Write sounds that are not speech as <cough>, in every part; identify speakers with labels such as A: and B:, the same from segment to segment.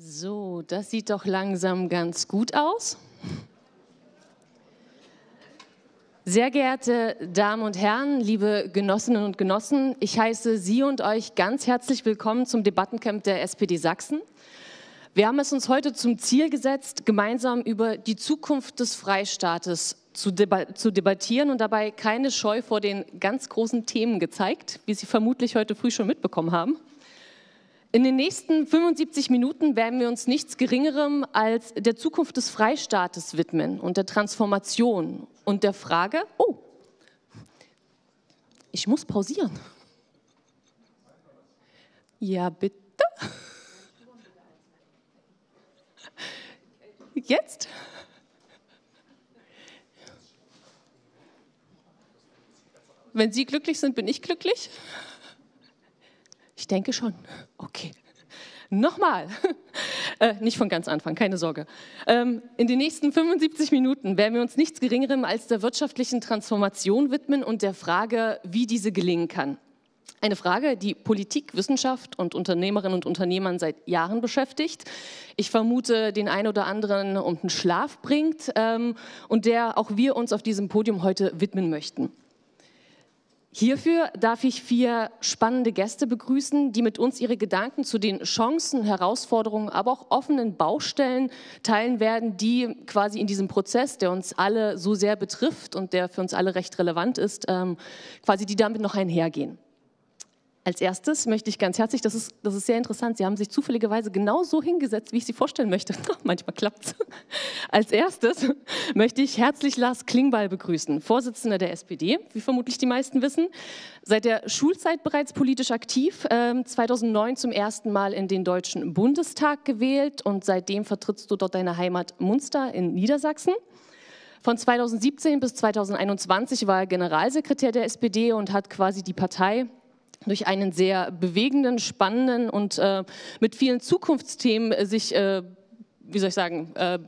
A: So, das sieht doch langsam ganz gut aus. Sehr geehrte Damen und Herren, liebe Genossinnen und Genossen, ich heiße Sie und euch ganz herzlich willkommen zum Debattencamp der SPD Sachsen. Wir haben es uns heute zum Ziel gesetzt, gemeinsam über die Zukunft des Freistaates zu, deba zu, debattieren und dabei keine Scheu vor den ganz großen Themen gezeigt, wie Sie vermutlich heute früh schon mitbekommen haben. In den nächsten 75 Minuten werden wir uns nichts Geringerem als der Zukunft des Freistaates widmen und der Transformation und der Frage, oh, ich muss pausieren. Ja, bitte. Jetzt? Wenn Sie glücklich sind, bin ich glücklich. Ich denke schon. Okay. Nochmal. <laughs> Äh, nicht von ganz Anfang, keine Sorge. Ähm, in den nächsten 75 Minuten werden wir uns nichts Geringerem als der wirtschaftlichen Transformation widmen und der Frage, wie diese gelingen kann. Eine Frage, die Politik, Wissenschaft und Unternehmerinnen und Unternehmern seit Jahren beschäftigt. Ich vermute, den einen oder anderen um den Schlaf bringt ähm, und der auch wir uns auf diesem Podium heute widmen möchten. Hierfür darf ich vier spannende Gäste begrüßen, die mit uns ihre Gedanken zu den Chancen, Herausforderungen, aber auch offenen Baustellen teilen werden, die quasi in diesem Prozess, der uns alle so sehr betrifft und der für uns alle recht relevant ist, ähm, quasi die damit noch einhergehen. Als erstes möchte ich ganz herzlich, das ist, das ist sehr interessant, Sie haben sich zufälligerweise genau so hingesetzt, wie ich Sie vorstellen möchte. <laughs> Manchmal klappt es. Als erstes möchte ich herzlich Lars Klingbeil begrüßen, Vorsitzender der SPD, wie vermutlich die meisten wissen. Seit der Schulzeit bereits politisch aktiv, 2009 ähm, zum ersten Mal in den Deutschen Bundestag gewählt und seitdem vertrittst du dort deine Heimat Munster in Niedersachsen. Von 2017 bis 2021 war er Generalsekretär der SPD und hat quasi die Partei durch einen sehr bewegenden, spannenden und äh, mit vielen Zukunftsthemen äh, sich, äh, wie soll ich sagen, äh,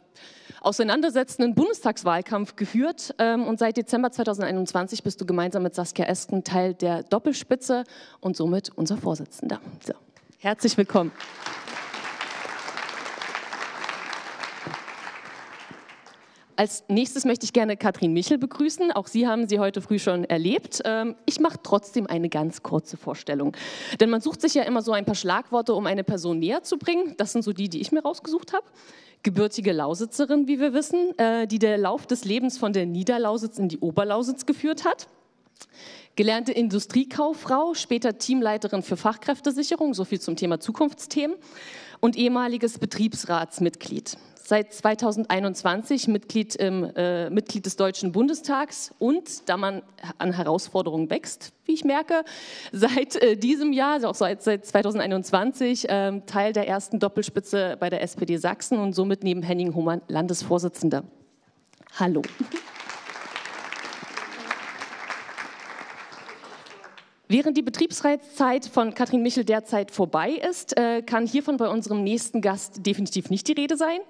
A: auseinandersetzenden Bundestagswahlkampf geführt. Ähm, und seit Dezember 2021 bist du gemeinsam mit Saskia Esken Teil der Doppelspitze und somit unser Vorsitzender. So, herzlich willkommen. Als nächstes möchte ich gerne Katrin Michel begrüßen. Auch Sie haben sie heute früh schon erlebt. Ähm, ich mache trotzdem eine ganz kurze Vorstellung. Denn man sucht sich ja immer so ein paar Schlagworte, um eine Person näher zu bringen. Das sind so die, die ich mir rausgesucht habe. Gebürtige Lausitzerin, wie wir wissen, äh, die der Lauf des Lebens von der Niederlausitz in die Oberlausitz geführt hat. Gelernte Industriekauffrau, später Teamleiterin für Fachkräftesicherung, so viel zum Thema Zukunftsthemen und ehemaliges Betriebsratsmitglied seit 2021 Mitglied, im, äh, Mitglied des Deutschen Bundestags und, da man an Herausforderungen wächst, wie ich merke, <laughs> seit äh, diesem Jahr, also auch seit, seit 2021, äh, Teil der ersten Doppelspitze bei der SPD Sachsen und somit neben Henning Humann Landesvorsitzender. Hallo. <laughs> Während die Betriebszeit von Katrin Michel derzeit vorbei ist, äh, kann hiervon bei unserem nächsten Gast definitiv nicht die Rede sein.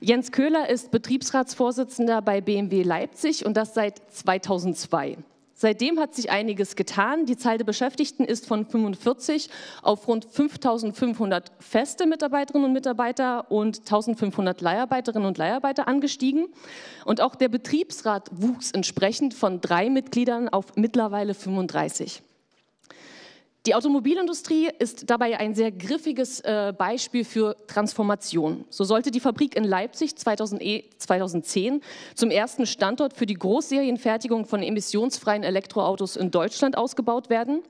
A: Jens Köhler ist Betriebsratsvorsitzender bei BMW Leipzig und das seit 2002. Seitdem hat sich einiges getan. Die Zahl der Beschäftigten ist von 45 auf rund 5500 feste Mitarbeiterinnen und Mitarbeiter und 1500 Leiharbeiterinnen und Leiharbeiter angestiegen. Und auch der Betriebsrat wuchs entsprechend von drei Mitgliedern auf mittlerweile 35. Die Automobilindustrie ist dabei ein sehr griffiges äh, Beispiel für Transformation. So sollte die Fabrik in Leipzig 2010 zum ersten Standort für die Großserienfertigung von emissionsfreien Elektroautos in Deutschland ausgebaut werden.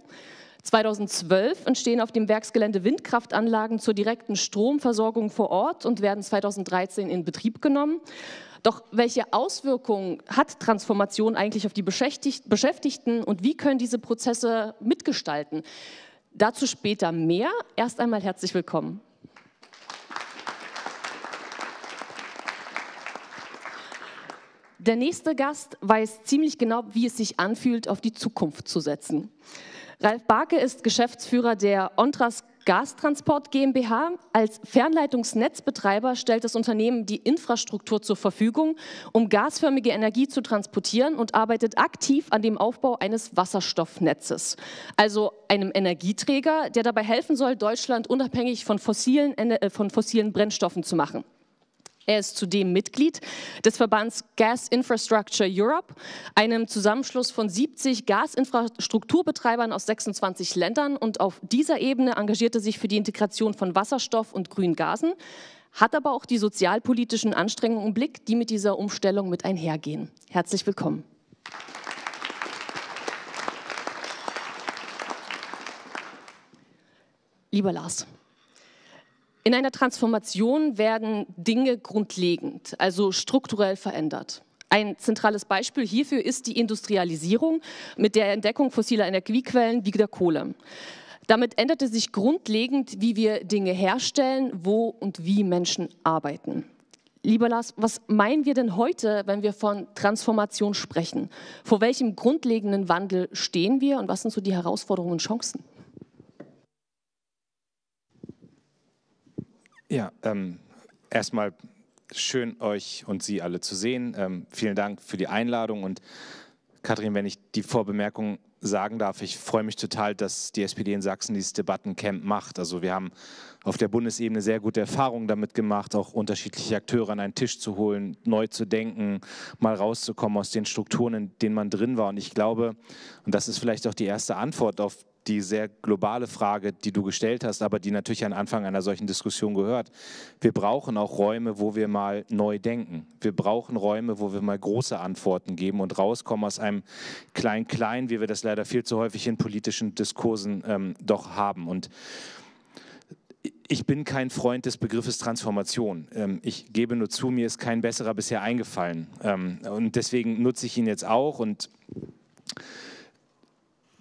A: 2012 entstehen auf dem Werksgelände Windkraftanlagen zur direkten Stromversorgung vor Ort und werden 2013 in Betrieb genommen. Doch welche Auswirkungen hat Transformation eigentlich auf die Beschäftigten und wie können diese Prozesse mitgestalten? Dazu später mehr. Erst einmal herzlich willkommen. Der nächste Gast weiß ziemlich genau, wie es sich anfühlt, auf die Zukunft zu setzen. Ralf Barke ist Geschäftsführer der Ontras Gastransport GmbH. Als Fernleitungsnetzbetreiber stellt das Unternehmen die Infrastruktur zur Verfügung, um gasförmige Energie zu transportieren und arbeitet aktiv an dem Aufbau eines Wasserstoffnetzes, also einem Energieträger, der dabei helfen soll, Deutschland unabhängig von fossilen, äh, von fossilen Brennstoffen zu machen. Er ist zudem Mitglied des Verbands Gas Infrastructure Europe, einem Zusammenschluss von 70 Gasinfrastrukturbetreibern aus 26 Ländern. Und auf dieser Ebene engagiert er sich für die Integration von Wasserstoff und grünen Gasen, hat aber auch die sozialpolitischen Anstrengungen im Blick, die mit dieser Umstellung mit einhergehen. Herzlich willkommen. Lieber Lars, in einer Transformation werden Dinge grundlegend, also strukturell verändert. Ein zentrales Beispiel hierfür ist die Industrialisierung mit der Entdeckung fossiler Energiequellen wie der Kohle. Damit änderte sich grundlegend, wie wir Dinge herstellen, wo und wie Menschen arbeiten. Lieber Lars, was meinen wir denn heute, wenn wir von Transformation sprechen? Vor welchem grundlegenden Wandel stehen wir und was sind so die Herausforderungen und Chancen?
B: Ja, ähm, erstmal schön, euch und Sie alle zu sehen. Ähm, vielen Dank für die Einladung. Und Kathrin, wenn ich die Vorbemerkung sagen darf, ich freue mich total, dass die SPD in Sachsen dieses Debattencamp macht. Also wir haben auf der Bundesebene sehr gute Erfahrungen damit gemacht, auch unterschiedliche Akteure an einen Tisch zu holen, neu zu denken, mal rauszukommen aus den Strukturen, in denen man drin war. Und ich glaube, und das ist vielleicht auch die erste Antwort auf die sehr globale Frage, die du gestellt hast, aber die natürlich an Anfang einer solchen Diskussion gehört. Wir brauchen auch Räume, wo wir mal neu denken. Wir brauchen Räume, wo wir mal große Antworten geben und rauskommen aus einem Klein-Klein, wie wir das leider viel zu häufig in politischen Diskursen ähm, doch haben. Und ich bin kein Freund des Begriffes Transformation. Ähm, ich gebe nur zu, mir ist kein besserer bisher eingefallen. Ähm, und deswegen nutze ich ihn jetzt auch und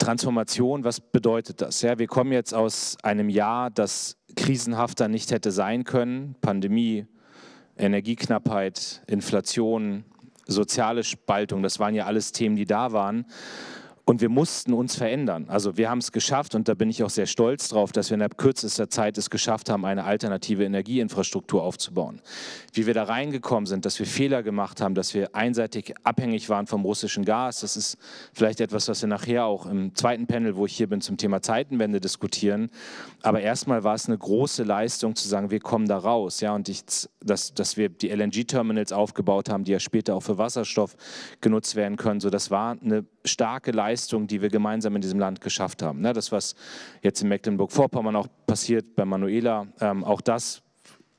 B: Transformation, was bedeutet das? Ja, wir kommen jetzt aus einem Jahr, das krisenhafter nicht hätte sein können. Pandemie, Energieknappheit, Inflation, soziale Spaltung, das waren ja alles Themen, die da waren. Und wir mussten uns verändern. Also wir haben es geschafft und da bin ich auch sehr stolz drauf, dass wir in kürzester Zeit es geschafft haben, eine alternative Energieinfrastruktur aufzubauen. Wie wir da reingekommen sind, dass wir Fehler gemacht haben, dass wir einseitig abhängig waren vom russischen Gas, das ist vielleicht etwas, was wir nachher auch im zweiten Panel, wo ich hier bin, zum Thema Zeitenwende diskutieren. Aber erstmal war es eine große Leistung zu sagen, wir kommen da raus. Ja, und ich, dass, dass wir die LNG-Terminals aufgebaut haben, die ja später auch für Wasserstoff genutzt werden können. So, das war eine starke Leistung, die wir gemeinsam in diesem Land geschafft haben. Ne, das, was jetzt in Mecklenburg-Vorpommern auch passiert bei Manuela, ähm, auch das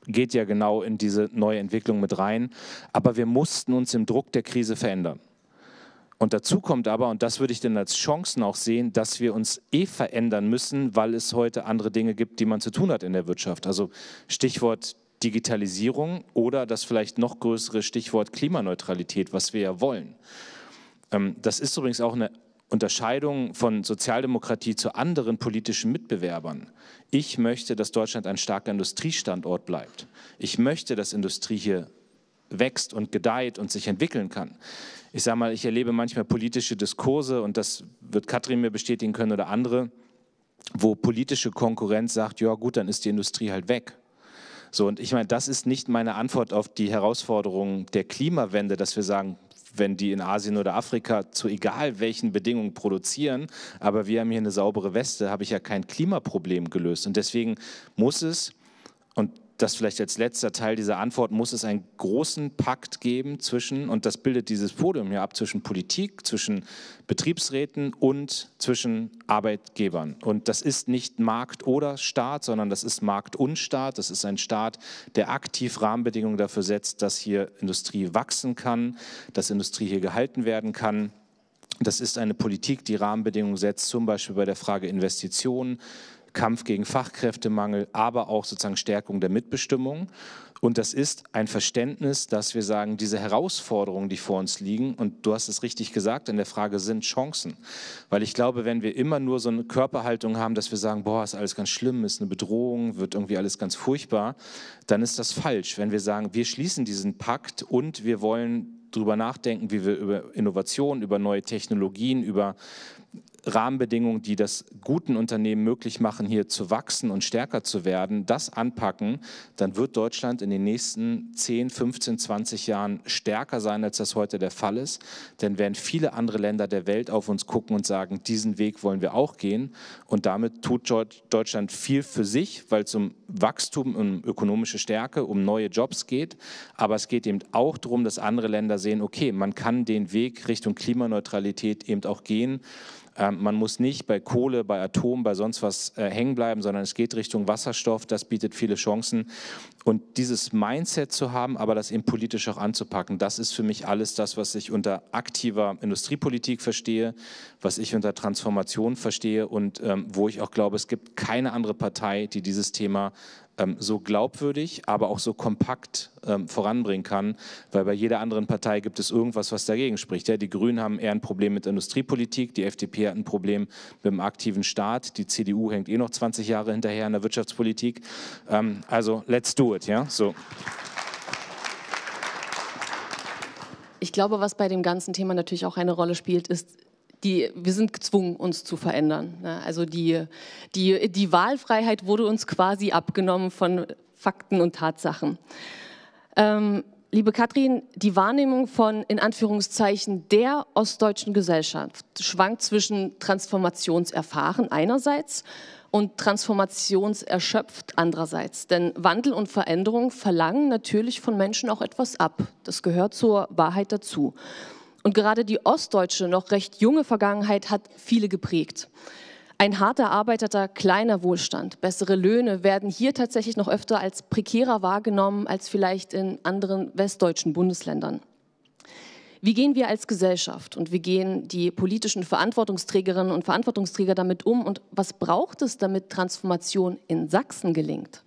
B: geht ja genau in diese neue Entwicklung mit rein. Aber wir mussten uns im Druck der Krise verändern. Und dazu kommt aber, und das würde ich denn als Chancen auch sehen, dass wir uns eh verändern müssen, weil es heute andere Dinge gibt, die man zu tun hat in der Wirtschaft. Also Stichwort Digitalisierung oder das vielleicht noch größere Stichwort Klimaneutralität, was wir ja wollen. Ähm, das ist übrigens auch eine Unterscheidung von Sozialdemokratie zu anderen politischen Mitbewerbern. Ich möchte, dass Deutschland ein starker Industriestandort bleibt. Ich möchte, dass Industrie hier wächst und gedeiht und sich entwickeln kann. Ich sage mal, ich erlebe manchmal politische Diskurse und das wird Katrin mir bestätigen können oder andere, wo politische Konkurrenz sagt, ja gut, dann ist die Industrie halt weg. So, und ich meine, das ist nicht meine Antwort auf die Herausforderung der Klimawende, dass wir sagen, wenn die in Asien oder Afrika zu egal welchen Bedingungen produzieren, aber wir haben hier eine saubere Weste, habe ich ja kein Klimaproblem gelöst. Und deswegen muss es, das vielleicht als letzter Teil dieser Antwort, muss es einen großen Pakt geben zwischen, und das bildet dieses Podium hier ab, zwischen Politik, zwischen Betriebsräten und zwischen Arbeitgebern. Und das ist nicht Markt oder Staat, sondern das ist Markt und Staat. Das ist ein Staat, der aktiv Rahmenbedingungen dafür setzt, dass hier Industrie wachsen kann, dass Industrie hier gehalten werden kann. Das ist eine Politik, die Rahmenbedingungen setzt, zum Beispiel bei der Frage Investitionen, Kampf gegen Fachkräftemangel, aber auch sozusagen Stärkung der Mitbestimmung. Und das ist ein Verständnis, dass wir sagen, diese Herausforderungen, die vor uns liegen, und du hast es richtig gesagt, in der Frage sind Chancen. Weil ich glaube, wenn wir immer nur so eine Körperhaltung haben, dass wir sagen, boah, ist alles ganz schlimm, ist eine Bedrohung, wird irgendwie alles ganz furchtbar, dann ist das falsch. Wenn wir sagen, wir schließen diesen Pakt und wir wollen darüber nachdenken, wie wir über Innovation, über neue Technologien, über Rahmenbedingungen, die das guten Unternehmen möglich machen, hier zu wachsen und stärker zu werden, das anpacken, dann wird Deutschland in den nächsten 10, 15, 20 Jahren stärker sein, als das heute der Fall ist. Denn werden viele andere Länder der Welt auf uns gucken und sagen, diesen Weg wollen wir auch gehen. Und damit tut Deutschland viel für sich, weil es um Wachstum, um ökonomische Stärke, um neue Jobs geht. Aber es geht eben auch darum, dass andere Länder sehen, okay, man kann den Weg Richtung Klimaneutralität eben auch gehen. Ähm, man muss nicht bei Kohle, bei Atom, bei sonst was äh, hängen bleiben, sondern es geht Richtung Wasserstoff. Das bietet viele Chancen. Und dieses Mindset zu haben, aber das eben politisch auch anzupacken, das ist für mich alles das, was ich unter aktiver Industriepolitik verstehe, was ich unter Transformation verstehe und ähm, wo ich auch glaube, es gibt keine andere Partei, die dieses Thema so glaubwürdig, aber auch so kompakt ähm, voranbringen kann, weil bei jeder anderen Partei gibt es irgendwas, was dagegen spricht. Ja, die Grünen haben eher ein Problem mit Industriepolitik, die FDP hat ein Problem mit dem aktiven Staat, die CDU hängt eh noch 20 Jahre hinterher in der Wirtschaftspolitik. Ähm, also let's do it, ja, so.
A: Ich glaube, was bei dem ganzen Thema natürlich auch eine Rolle spielt, ist die, wir sind gezwungen, uns zu verändern. Ne? Also die, die, die Wahlfreiheit wurde uns quasi abgenommen von Fakten und Tatsachen. Ähm, liebe Katrin, die Wahrnehmung von in Anführungszeichen der ostdeutschen Gesellschaft schwankt zwischen Transformationserfahren einerseits und transformationserschöpft andererseits. Denn Wandel und Veränderung verlangen natürlich von Menschen auch etwas ab. Das gehört zur Wahrheit dazu. Und gerade die ostdeutsche, noch recht junge Vergangenheit hat viele geprägt. Ein hart erarbeiteter kleiner Wohlstand, bessere Löhne werden hier tatsächlich noch öfter als prekärer wahrgenommen als vielleicht in anderen westdeutschen Bundesländern. Wie gehen wir als Gesellschaft und wie gehen die politischen Verantwortungsträgerinnen und Verantwortungsträger damit um und was braucht es, damit Transformation in Sachsen gelingt?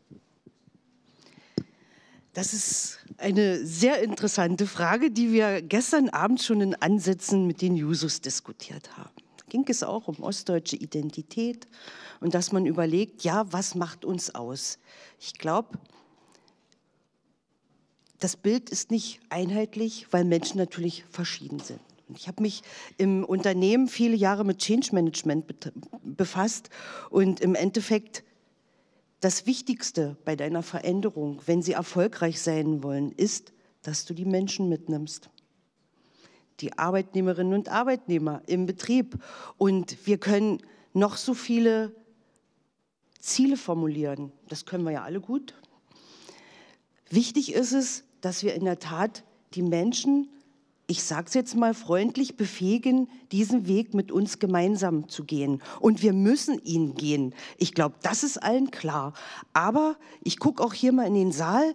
C: Das ist eine sehr interessante Frage, die wir gestern Abend schon in Ansätzen mit den Jusos diskutiert haben. Da ging es auch um ostdeutsche Identität und dass man überlegt, ja, was macht uns aus? Ich glaube, das Bild ist nicht einheitlich, weil Menschen natürlich verschieden sind. Ich habe mich im Unternehmen viele Jahre mit Change Management befasst und im Endeffekt das Wichtigste bei deiner Veränderung, wenn sie erfolgreich sein wollen, ist, dass du die Menschen mitnimmst. Die Arbeitnehmerinnen und Arbeitnehmer im Betrieb. Und wir können noch so viele Ziele formulieren. Das können wir ja alle gut. Wichtig ist es, dass wir in der Tat die Menschen ich sage es jetzt mal freundlich, befähigen, diesen Weg mit uns gemeinsam zu gehen. Und wir müssen ihn gehen. Ich glaube, das ist allen klar. Aber ich gucke auch hier mal in den Saal,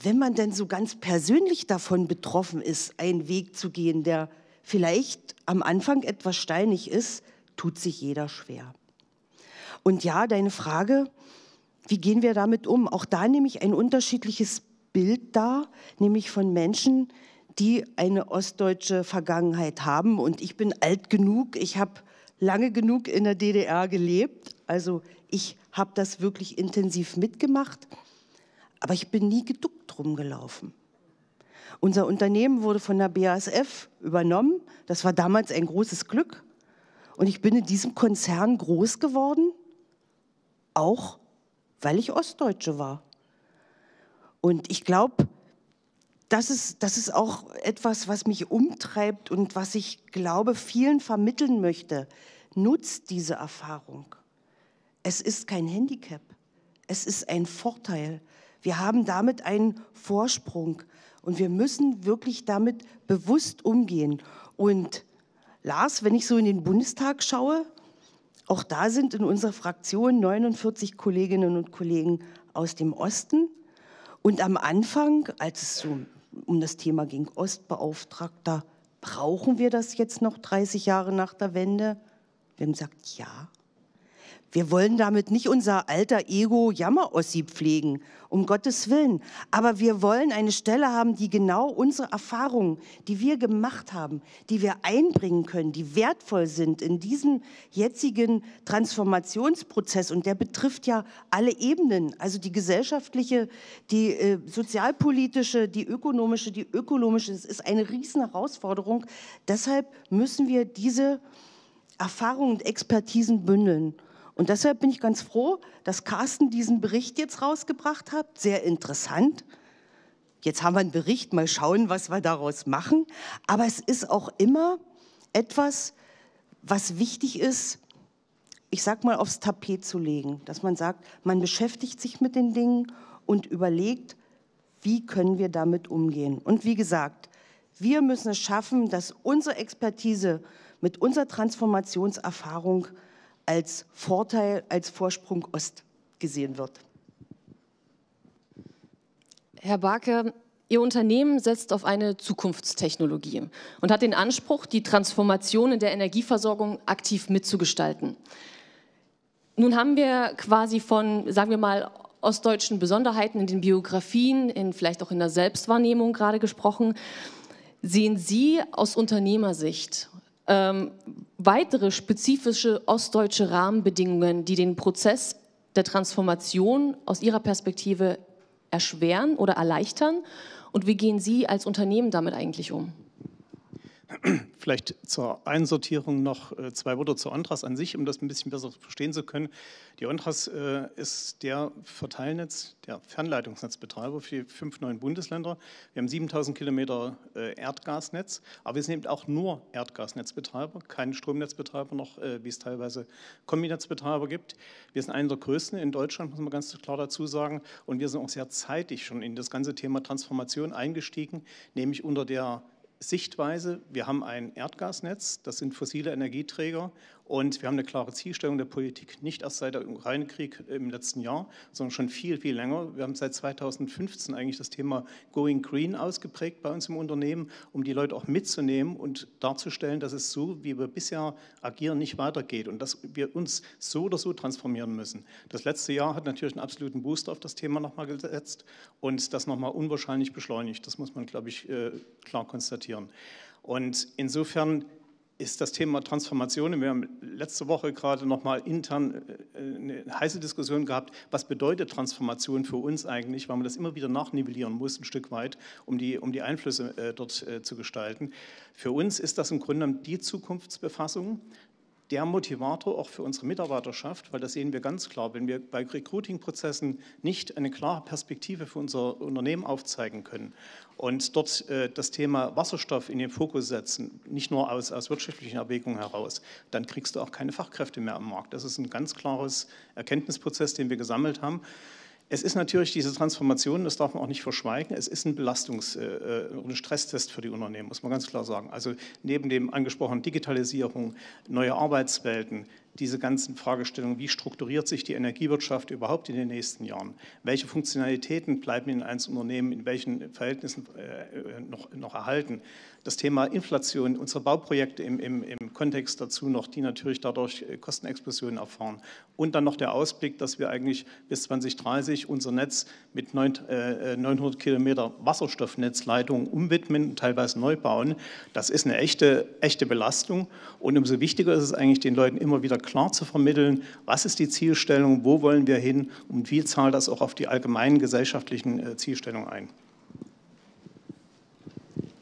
C: wenn man denn so ganz persönlich davon betroffen ist, einen Weg zu gehen, der vielleicht am Anfang etwas steinig ist, tut sich jeder schwer. Und ja, deine Frage, wie gehen wir damit um? Auch da nehme ich ein unterschiedliches Bild dar, nämlich von Menschen, die eine ostdeutsche Vergangenheit haben. Und ich bin alt genug, ich habe lange genug in der DDR gelebt. Also ich habe das wirklich intensiv mitgemacht. Aber ich bin nie geduckt drum gelaufen. Unser Unternehmen wurde von der BASF übernommen. Das war damals ein großes Glück. Und ich bin in diesem Konzern groß geworden, auch weil ich Ostdeutsche war. Und ich glaube, das ist, das ist auch etwas, was mich umtreibt und was ich glaube, vielen vermitteln möchte. Nutzt diese Erfahrung. Es ist kein Handicap. Es ist ein Vorteil. Wir haben damit einen Vorsprung und wir müssen wirklich damit bewusst umgehen. Und Lars, wenn ich so in den Bundestag schaue, auch da sind in unserer Fraktion 49 Kolleginnen und Kollegen aus dem Osten. Und am Anfang, als es so um das Thema ging, Ostbeauftragter. Brauchen wir das jetzt noch 30 Jahre nach der Wende? Wir haben gesagt, ja. Wir wollen damit nicht unser alter Ego Jammerossi pflegen, um Gottes Willen. Aber wir wollen eine Stelle haben, die genau unsere Erfahrungen, die wir gemacht haben, die wir einbringen können, die wertvoll sind in diesem jetzigen Transformationsprozess. Und der betrifft ja alle Ebenen, also die gesellschaftliche, die äh, sozialpolitische, die ökonomische, die ökologische. Es ist eine riesen Herausforderung. Deshalb müssen wir diese Erfahrungen und Expertisen bündeln. Und deshalb bin ich ganz froh, dass Carsten diesen Bericht jetzt rausgebracht hat. Sehr interessant. Jetzt haben wir einen Bericht, mal schauen, was wir daraus machen. Aber es ist auch immer etwas, was wichtig ist, ich sag mal, aufs Tapet zu legen. Dass man sagt, man beschäftigt sich mit den Dingen und überlegt, wie können wir damit umgehen. Und wie gesagt, wir müssen es schaffen, dass unsere Expertise mit unserer Transformationserfahrung als Vorteil, als Vorsprung Ost gesehen wird.
A: Herr Barke, Ihr Unternehmen setzt auf eine Zukunftstechnologie und hat den Anspruch, die Transformation in der Energieversorgung aktiv mitzugestalten. Nun haben wir quasi von, sagen wir mal, ostdeutschen Besonderheiten in den Biografien, in, vielleicht auch in der Selbstwahrnehmung gerade gesprochen. Sehen Sie aus Unternehmersicht ähm, weitere spezifische ostdeutsche Rahmenbedingungen, die den Prozess der Transformation aus Ihrer Perspektive erschweren oder erleichtern? Und wie gehen Sie als Unternehmen damit eigentlich um? <clears throat>
D: Vielleicht zur Einsortierung noch äh, zwei Worte zu Ontras an sich, um das ein bisschen besser verstehen zu können. Die Ontras äh, ist der Verteilnetz, der Fernleitungsnetzbetreiber für fünf neuen Bundesländer. Wir haben 7000 Kilometer äh, Erdgasnetz, aber wir sind eben auch nur Erdgasnetzbetreiber, kein Stromnetzbetreiber noch, wie es teilweise Kombinetzbetreiber gibt. Wir sind einer der größten in Deutschland, muss man ganz klar dazu sagen. Und wir sind auch sehr zeitig schon in das ganze Thema Transformation eingestiegen, nämlich unter der Sichtweise, wir haben ein Erdgasnetz, das sind fossile Energieträger und wir haben eine klare Zielstellung der Politik, nicht erst seit dem Ukraine-Krieg im letzten Jahr, sondern schon viel, viel länger. Wir haben seit 2015 eigentlich das Thema Going Green ausgeprägt bei uns im Unternehmen, um die Leute auch mitzunehmen und darzustellen, dass es so, wie wir bisher agieren, nicht weitergeht und dass wir uns so oder so transformieren müssen. Das letzte Jahr hat natürlich einen absoluten Boost auf das Thema nochmal gesetzt und das nochmal unwahrscheinlich beschleunigt. Das muss man, glaube ich, äh, klar konstatieren. Und insofern ist das Thema Transformation. Wir haben letzte Woche gerade noch mal intern äh, eine heiße Diskussion gehabt, was bedeutet Transformation für uns eigentlich, weil man das immer wieder nachnivellieren muss, ein Stück weit, um die, um die Einflüsse äh, dort äh, zu gestalten. Für uns ist das im Grunde die Zukunftsbefassung der Motivator auch für unsere Mitarbeiterschaft, weil das sehen wir ganz klar, wenn wir bei Recruiting-Prozessen nicht eine klare Perspektive für unser Unternehmen aufzeigen können und dort äh, das Thema Wasserstoff in den Fokus setzen, nicht nur aus, aus wirtschaftlichen Erwägungen heraus, dann kriegst du auch keine Fachkräfte mehr am Markt. Das ist ein ganz klares Erkenntnisprozess, den wir gesammelt haben. Es ist natürlich diese Transformation, das darf man auch nicht verschweigen, es ist ein Belastungs- äh, ein Stresstest für die Unternehmen, muss man ganz klar sagen. Also neben dem angesprochenen Digitalisierung, neue Arbeitswelten, diese ganzen Fragestellungen, wie strukturiert sich die Energiewirtschaft überhaupt in den nächsten Jahren? Welche Funktionalitäten bleiben in einzelnen Unternehmen in welchen Verhältnissen äh, noch, noch erhalten? Das Thema Inflation, unsere Bauprojekte im, im, im Kontext dazu noch, die natürlich dadurch äh, Kostenexplosionen erfahren. Und dann noch der Ausblick, dass wir eigentlich bis 2030 unser Netz mit 900 äh, Kilometer Wasserstoffnetzleitungen umwidmen, teilweise neu bauen. Das ist eine echte, echte Belastung. Und umso wichtiger ist es eigentlich, den Leuten immer wieder klar zu vermitteln, was ist die Zielstellung, wo wollen wir hin und wie zahlt das auch auf die allgemeinen gesellschaftlichen äh, Zielstellungen ein.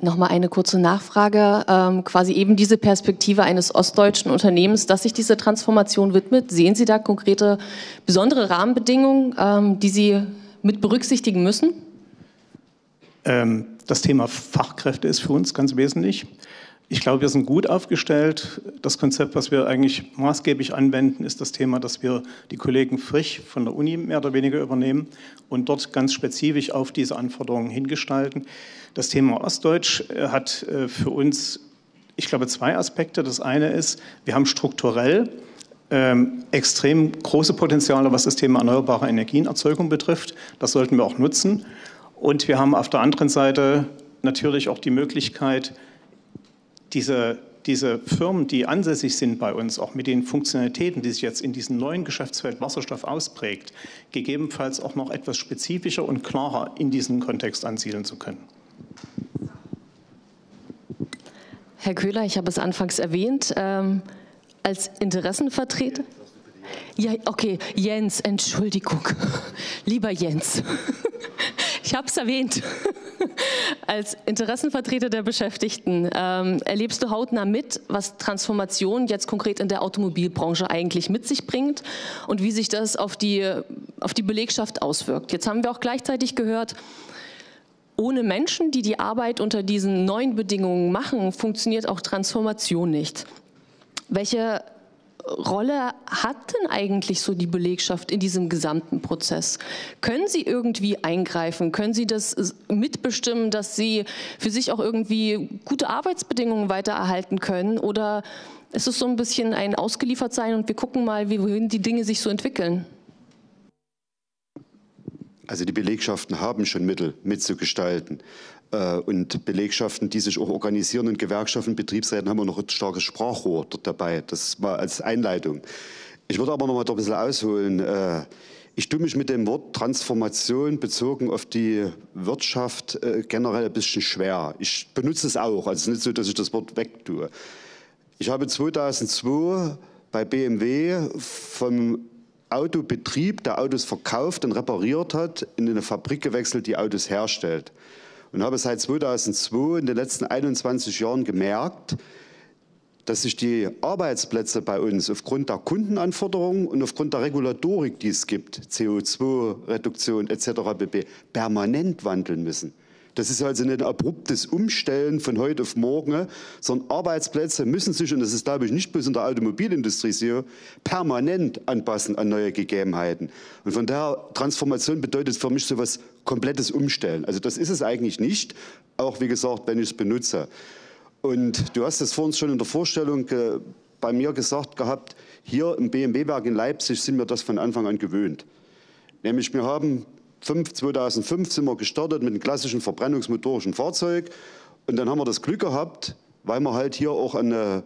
A: Nochmal eine kurze Nachfrage. Ähm, quasi eben diese Perspektive eines ostdeutschen Unternehmens, das sich dieser Transformation widmet. Sehen Sie da konkrete, besondere Rahmenbedingungen, ähm, die Sie mit berücksichtigen müssen?
D: Ähm, das Thema Fachkräfte ist für uns ganz wesentlich. Ich glaube, wir sind gut aufgestellt. Das Konzept, was wir eigentlich maßgeblich anwenden, ist das Thema, dass wir die Kollegen frisch von der Uni mehr oder weniger übernehmen und dort ganz spezifisch auf diese Anforderungen hingestalten. Das Thema Ostdeutsch äh, hat äh, für uns, ich glaube, zwei Aspekte. Das eine ist, wir haben strukturell ähm, extrem große Potenziale, was das Thema erneuerbare Energienerzeugung betrifft. Das sollten wir auch nutzen. Und wir haben auf der anderen Seite natürlich auch die Möglichkeit, diese, diese Firmen, die ansässig sind bei uns, auch mit den Funktionalitäten, die sich jetzt in diesem neuen Geschäftsfeld Wasserstoff ausprägt, gegebenenfalls auch noch etwas spezifischer und klarer in diesem Kontext ansiedeln zu können.
A: Herr Köhler, ich habe es anfangs erwähnt, ähm, als Interessenvertreter. Ja, okay, Jens, Entschuldigung. <laughs> Lieber Jens, <laughs> ich habe es erwähnt. <laughs> Als Interessenvertreter der Beschäftigten ähm, erlebst du hautnah mit, was Transformation jetzt konkret in der Automobilbranche eigentlich mit sich bringt und wie sich das auf die, auf die Belegschaft auswirkt. Jetzt haben wir auch gleichzeitig gehört, ohne Menschen, die die Arbeit unter diesen neuen Bedingungen machen, funktioniert auch Transformation nicht. Welche Rolle hat denn eigentlich so die Belegschaft in diesem gesamten Prozess? Können Sie irgendwie eingreifen? Können Sie das mitbestimmen, dass Sie für sich auch irgendwie gute Arbeitsbedingungen weitererhalten können? Oder ist es so ein bisschen ein Ausgeliefertsein und wir gucken mal, wie wohin die Dinge sich so entwickeln?
E: Also die Belegschaften haben schon Mittel mitzugestalten. Äh, und Belegschaften, die sich auch organisieren und Gewerkschaften, Betriebsräten haben wir noch ein starkes Sprachrohr dort dabei. Das war als Einleitung. Ich würde aber noch mal ein bisschen ausholen. Äh, ich tue mich mit dem Wort Transformation bezogen auf die Wirtschaft äh, generell ein bisschen schwer. Ich benutze es auch, also es ist nicht so, dass ich das Wort wegtue. Ich habe 2002 bei BMW vom Autobetrieb, der Autos verkauft und repariert hat, in eine Fabrik gewechselt, die Autos herstellt und habe seit 2002 in den letzten 21 Jahren gemerkt, dass sich die Arbeitsplätze bei uns aufgrund der Kundenanforderungen und aufgrund der Regulatorik, die es gibt, CO2-Reduktion etc. pp., permanent wandeln müssen. Das ist also nicht ein abruptes Umstellen von heute auf morgen, sondern Arbeitsplätze müssen sich, und das ist, glaube ich, nicht bloß in der Automobilindustrie so, permanent anpassen an neue Gegebenheiten. Und von daher, Transformation bedeutet für mich so etwas komplettes Umstellen. Also das ist es eigentlich nicht, auch wie gesagt, wenn ich es benutze. Und du hast es vor uns schon in der Vorstellung äh, bei mir gesagt gehabt, hier im BMW-Werk in Leipzig sind wir das von Anfang an gewöhnt. Nämlich wir haben 2005 sind wir gestartet mit einem klassischen verbrennungsmotorischen Fahrzeug und dann haben wir das Glück gehabt, weil wir halt hier auch eine,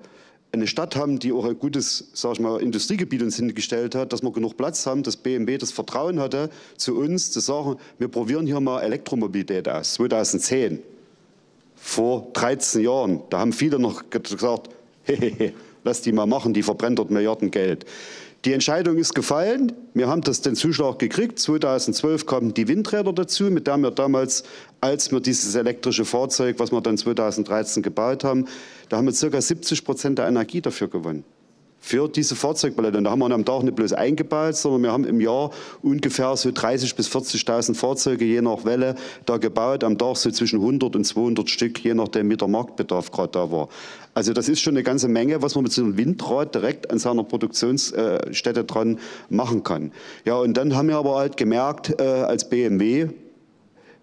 E: eine Stadt haben, die auch ein gutes sag ich mal, Industriegebiet uns hingestellt hat, dass wir genug Platz haben, dass BMW das Vertrauen hatte zu uns, zu sagen, wir probieren hier mal Elektromobilität aus. 2010, vor 13 Jahren, da haben viele noch gesagt, <laughs> hehehe, lass die mal machen, die verbrennt dort Milliarden Geld. Die Entscheidung ist gefallen. Wir haben das, den Zuschlag gekriegt. 2012 kamen die Windräder dazu, mit denen wir damals, als wir dieses elektrische Fahrzeug, was wir dann 2013 gebaut haben, da haben wir ca. 70 Prozent der Energie dafür gewonnen für diese Fahrzeugpalette. Und da haben wir am Tag nicht bloß eingebaut, sondern wir haben im Jahr ungefähr so 30.000 bis 40.000 Fahrzeuge je nach Welle da gebaut, am Tag so zwischen 100 und 200 Stück, je nachdem wie der Marktbedarf gerade da war. Also das ist schon eine ganze Menge, was man mit so einem Windrad direkt an seiner Produktionsstätte dran machen kann. Ja, und dann haben wir aber halt gemerkt, äh, als BMW,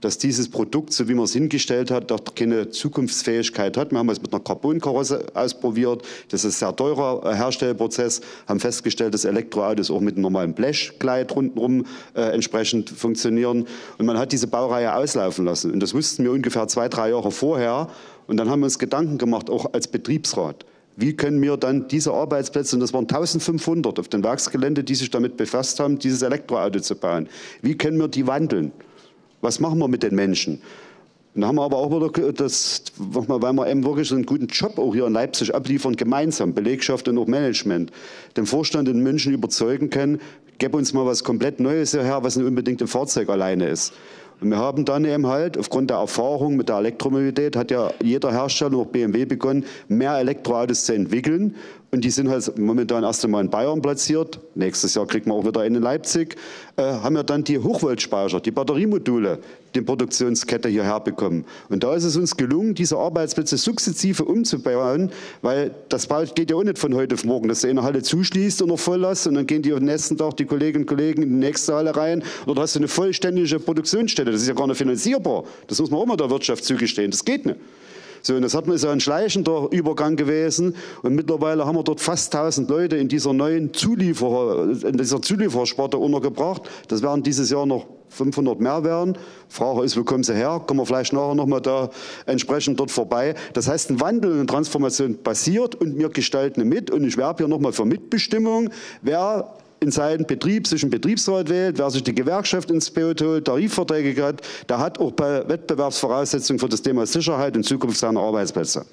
E: dass dieses Produkt, so wie man es hingestellt hat, doch keine Zukunftsfähigkeit hat. Wir haben es mit einer Carbonkarosse ausprobiert. Das ist ein sehr teurer äh, Herstellprozess. Haben festgestellt, dass Elektroautos auch mit einem normalen Blechkleid rundherum äh, entsprechend funktionieren. Und man hat diese Baureihe auslaufen lassen. Und das wussten wir ungefähr zwei, drei Jahre vorher. Und dann haben wir uns Gedanken gemacht, auch als Betriebsrat. Wie können wir dann diese Arbeitsplätze, und das waren 1500 auf dem Werksgelände, die sich damit befasst haben, dieses Elektroauto zu bauen, wie können wir die wandeln? Was machen wir mit den Menschen? Und da haben wir aber auch wieder das, weil wir eben wirklich einen guten Job auch hier in Leipzig abliefern, gemeinsam, Belegschaft und auch Management, den Vorstand in München überzeugen können, gib uns mal was komplett Neues hierher, was nicht unbedingt im Fahrzeug alleine ist. Und wir haben dann eben halt, aufgrund der Erfahrung mit der Elektromobilität, hat ja jeder Hersteller, auch BMW, begonnen, mehr Elektroautos zu entwickeln. Und die sind halt momentan erst einmal in Bayern platziert. Nächstes Jahr kriegen wir auch wieder einen in Leipzig. Äh, haben wir dann die Hochvoltspeicher, die Batteriemodule, die Produktionskette hierher bekommen. Und da ist es uns gelungen, diese Arbeitsplätze sukzessive umzubauen, weil das geht ja auch nicht von heute auf morgen, dass du eine Halle zuschließt und noch voll lässt und dann gehen die am nächsten Tag die Kolleginnen und Kollegen in die nächste Halle rein oder hast du eine vollständige Produktionsstätte. Das ist ja gar nicht finanzierbar. Das muss man auch mal der Wirtschaft zugestehen. Das geht nicht. So, und das hat man so ein schleichender Übergang gewesen. Und mittlerweile haben wir dort fast 1000 Leute in dieser neuen Zulieferer, in dieser Zuliefersparte untergebracht. Das werden dieses Jahr noch 500 mehr werden. Frage ist, wo kommen sie her? Kommen wir vielleicht nachher nochmal da entsprechend dort vorbei. Das heißt, ein Wandel und eine Transformation passiert und wir gestalten mit. Und ich werbe hier nochmal für Mitbestimmung. Wer in seinem Betrieb sich einen Betriebsrat wählt, wer sich die Gewerkschaft ins Boot holt, Tarifverträge hat, der hat auch bei Wettbewerbsvoraussetzungen für das Thema Sicherheit und Zukunft seiner Arbeitsplätze.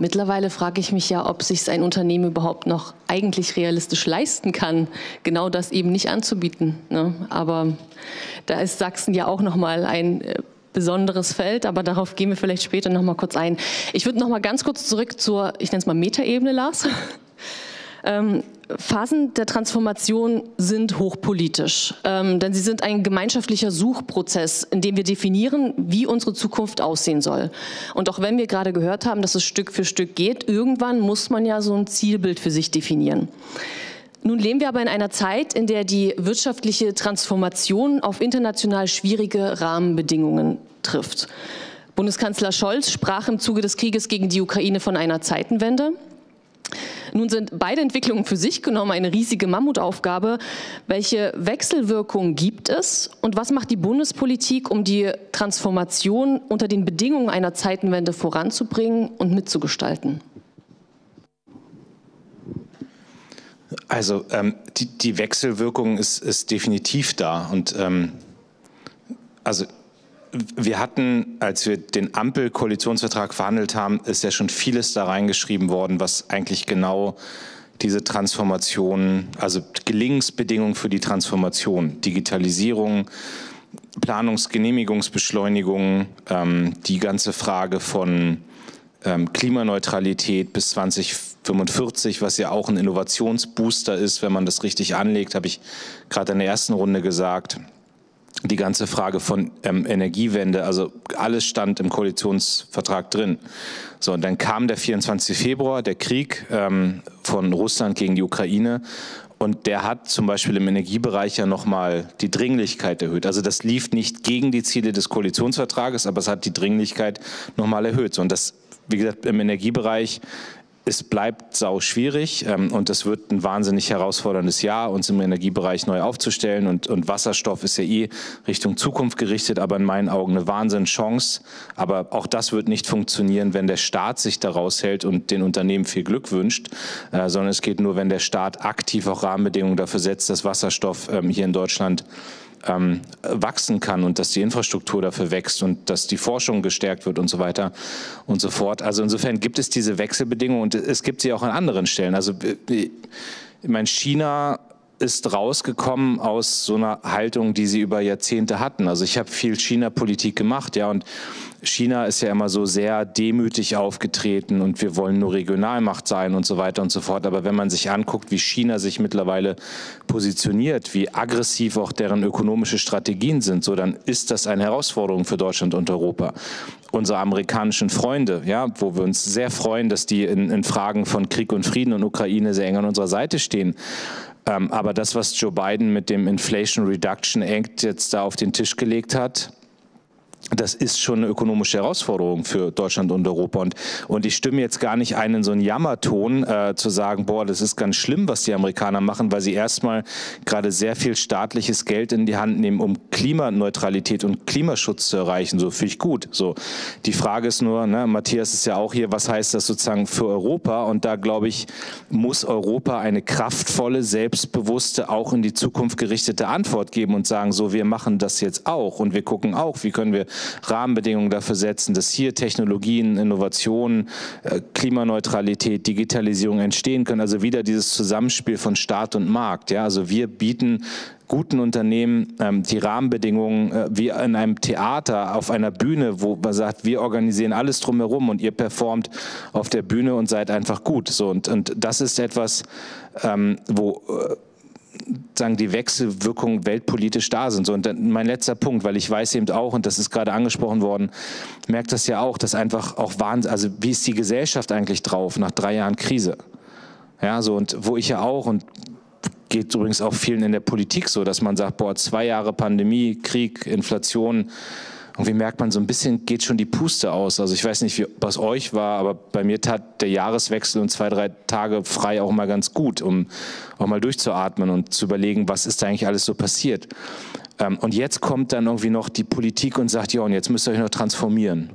A: Mittlerweile frage ich mich ja, ob sich ein Unternehmen überhaupt noch eigentlich realistisch leisten kann, genau das eben nicht anzubieten. Ne? Aber da ist Sachsen ja auch noch mal ein äh, besonderes Feld, aber darauf gehen wir vielleicht später noch mal kurz ein. Ich würde noch mal ganz kurz zurück zur, ich nenne es mal Metaebene, Lars. <laughs> Ähm, Phasen der Transformation sind hochpolitisch, ähm, denn sie sind ein gemeinschaftlicher Suchprozess, in dem wir definieren, wie unsere Zukunft aussehen soll. Und auch wenn wir gerade gehört haben, dass es Stück für Stück geht, irgendwann muss man ja so ein Zielbild für sich definieren. Nun leben wir aber in einer Zeit, in der die wirtschaftliche Transformation auf international schwierige Rahmenbedingungen trifft. Bundeskanzler Scholz sprach im Zuge des Krieges gegen die Ukraine von einer Zeitenwende. Nun sind beide Entwicklungen für sich genommen eine riesige Mammutaufgabe. Welche Wechselwirkungen gibt es und was macht die Bundespolitik, um die Transformation unter den Bedingungen einer Zeitenwende voranzubringen und mitzugestalten?
B: Also ähm, die, die, Wechselwirkung ist, ist, definitiv da und ähm, also wir hatten, als wir den Ampel-Koalitionsvertrag verhandelt haben, ist ja schon vieles da reingeschrieben worden, was eigentlich genau diese Transformation, also Gelingensbedingungen für die Transformation, Digitalisierung, Planungsgenehmigungsbeschleunigung, ähm, die ganze Frage von ähm, Klimaneutralität bis 2045, was ja auch ein Innovationsbooster ist, wenn man das richtig anlegt, habe ich gerade in der ersten Runde gesagt die ganze Frage von ähm, Energiewende, also alles stand im Koalitionsvertrag drin. So, und dann kam der 24. Februar, der Krieg ähm, von Russland gegen die Ukraine. Und der hat zum Beispiel im Energiebereich ja nochmal die Dringlichkeit erhöht. Also das lief nicht gegen die Ziele des Koalitionsvertrages, aber es hat die Dringlichkeit nochmal erhöht. Und das, wie gesagt, im Energiebereich es bleibt sau schwierig ähm, und es wird ein wahnsinnig herausforderndes Jahr, uns im Energiebereich neu aufzustellen. Und, und Wasserstoff ist ja eh Richtung Zukunft gerichtet, aber in meinen Augen eine Wahnsinnschance. Aber auch das wird nicht funktionieren, wenn der Staat sich daraus hält und den Unternehmen viel Glück wünscht, äh, sondern es geht nur, wenn der Staat aktiv auch Rahmenbedingungen dafür setzt, dass Wasserstoff ähm, hier in Deutschland ähm, wachsen kann und dass die Infrastruktur dafür wächst und dass die Forschung gestärkt wird und so weiter und so fort. Also insofern gibt es diese Wechselbedingungen und es gibt sie auch an anderen Stellen. Also ich meine, China ist rausgekommen aus so einer Haltung, die sie über Jahrzehnte hatten. Also ich habe viel China-Politik gemacht, ja, und China ist ja immer so sehr demütig aufgetreten und wir wollen nur Regionalmacht sein und so weiter und so fort. Aber wenn man sich anguckt, wie China sich mittlerweile positioniert, wie aggressiv auch deren ökonomische Strategien sind, so dann ist das eine Herausforderung für Deutschland und Europa. Unsere amerikanischen Freunde, ja, wo wir uns sehr freuen, dass die in, in Fragen von Krieg und Frieden und Ukraine sehr eng an unserer Seite stehen. Ähm, aber das, was Joe Biden mit dem Inflation Reduction Act jetzt da auf den Tisch gelegt hat, das ist schon eine ökonomische Herausforderung für Deutschland und Europa. Und, und ich stimme jetzt gar nicht ein in so einen Jammerton, äh, zu sagen, boah, das ist ganz schlimm, was die Amerikaner machen, weil sie erstmal gerade sehr viel staatliches Geld in die Hand nehmen, um Klimaneutralität und Klimaschutz zu erreichen. So finde ich gut. So die Frage ist nur, ne, Matthias ist ja auch hier, was heißt das sozusagen für Europa? Und da glaube ich, muss Europa eine kraftvolle, selbstbewusste, auch in die Zukunft gerichtete Antwort geben und sagen, so wir machen das jetzt auch und wir gucken auch, wie können wir Rahmenbedingungen dafür setzen, dass hier Technologien, Innovationen, äh, Klimaneutralität, Digitalisierung entstehen können. Also wieder dieses Zusammenspiel von Staat und Markt. Ja, also wir bieten guten Unternehmen ähm, die Rahmenbedingungen äh, wie in einem Theater auf einer Bühne, wo man sagt, wir organisieren alles drumherum und ihr performt auf der Bühne und seid einfach gut. So und, und das ist etwas, ähm, wo äh, sagen, die Wechselwirkungen weltpolitisch da sind. So, und dann mein letzter Punkt, weil ich weiß eben auch, und das ist gerade angesprochen worden, merkt das ja auch, dass einfach auch Wahnsinn, also wie ist die Gesellschaft eigentlich drauf nach drei Jahren Krise? Ja, so, und wo ich ja auch, und geht übrigens auch vielen in der Politik so, dass man sagt, boah, zwei Jahre Pandemie, Krieg, Inflation, irgendwie merkt man so ein bisschen, geht schon die Puste aus. Also ich weiß nicht, wie was euch war, aber bei mir tat der Jahreswechsel und zwei, drei Tage frei auch mal ganz gut, um auch mal durchzuatmen und zu überlegen, was ist da eigentlich alles so passiert. Ähm, und jetzt kommt dann irgendwie noch die Politik und sagt, ja, und jetzt müsst ihr euch noch transformieren.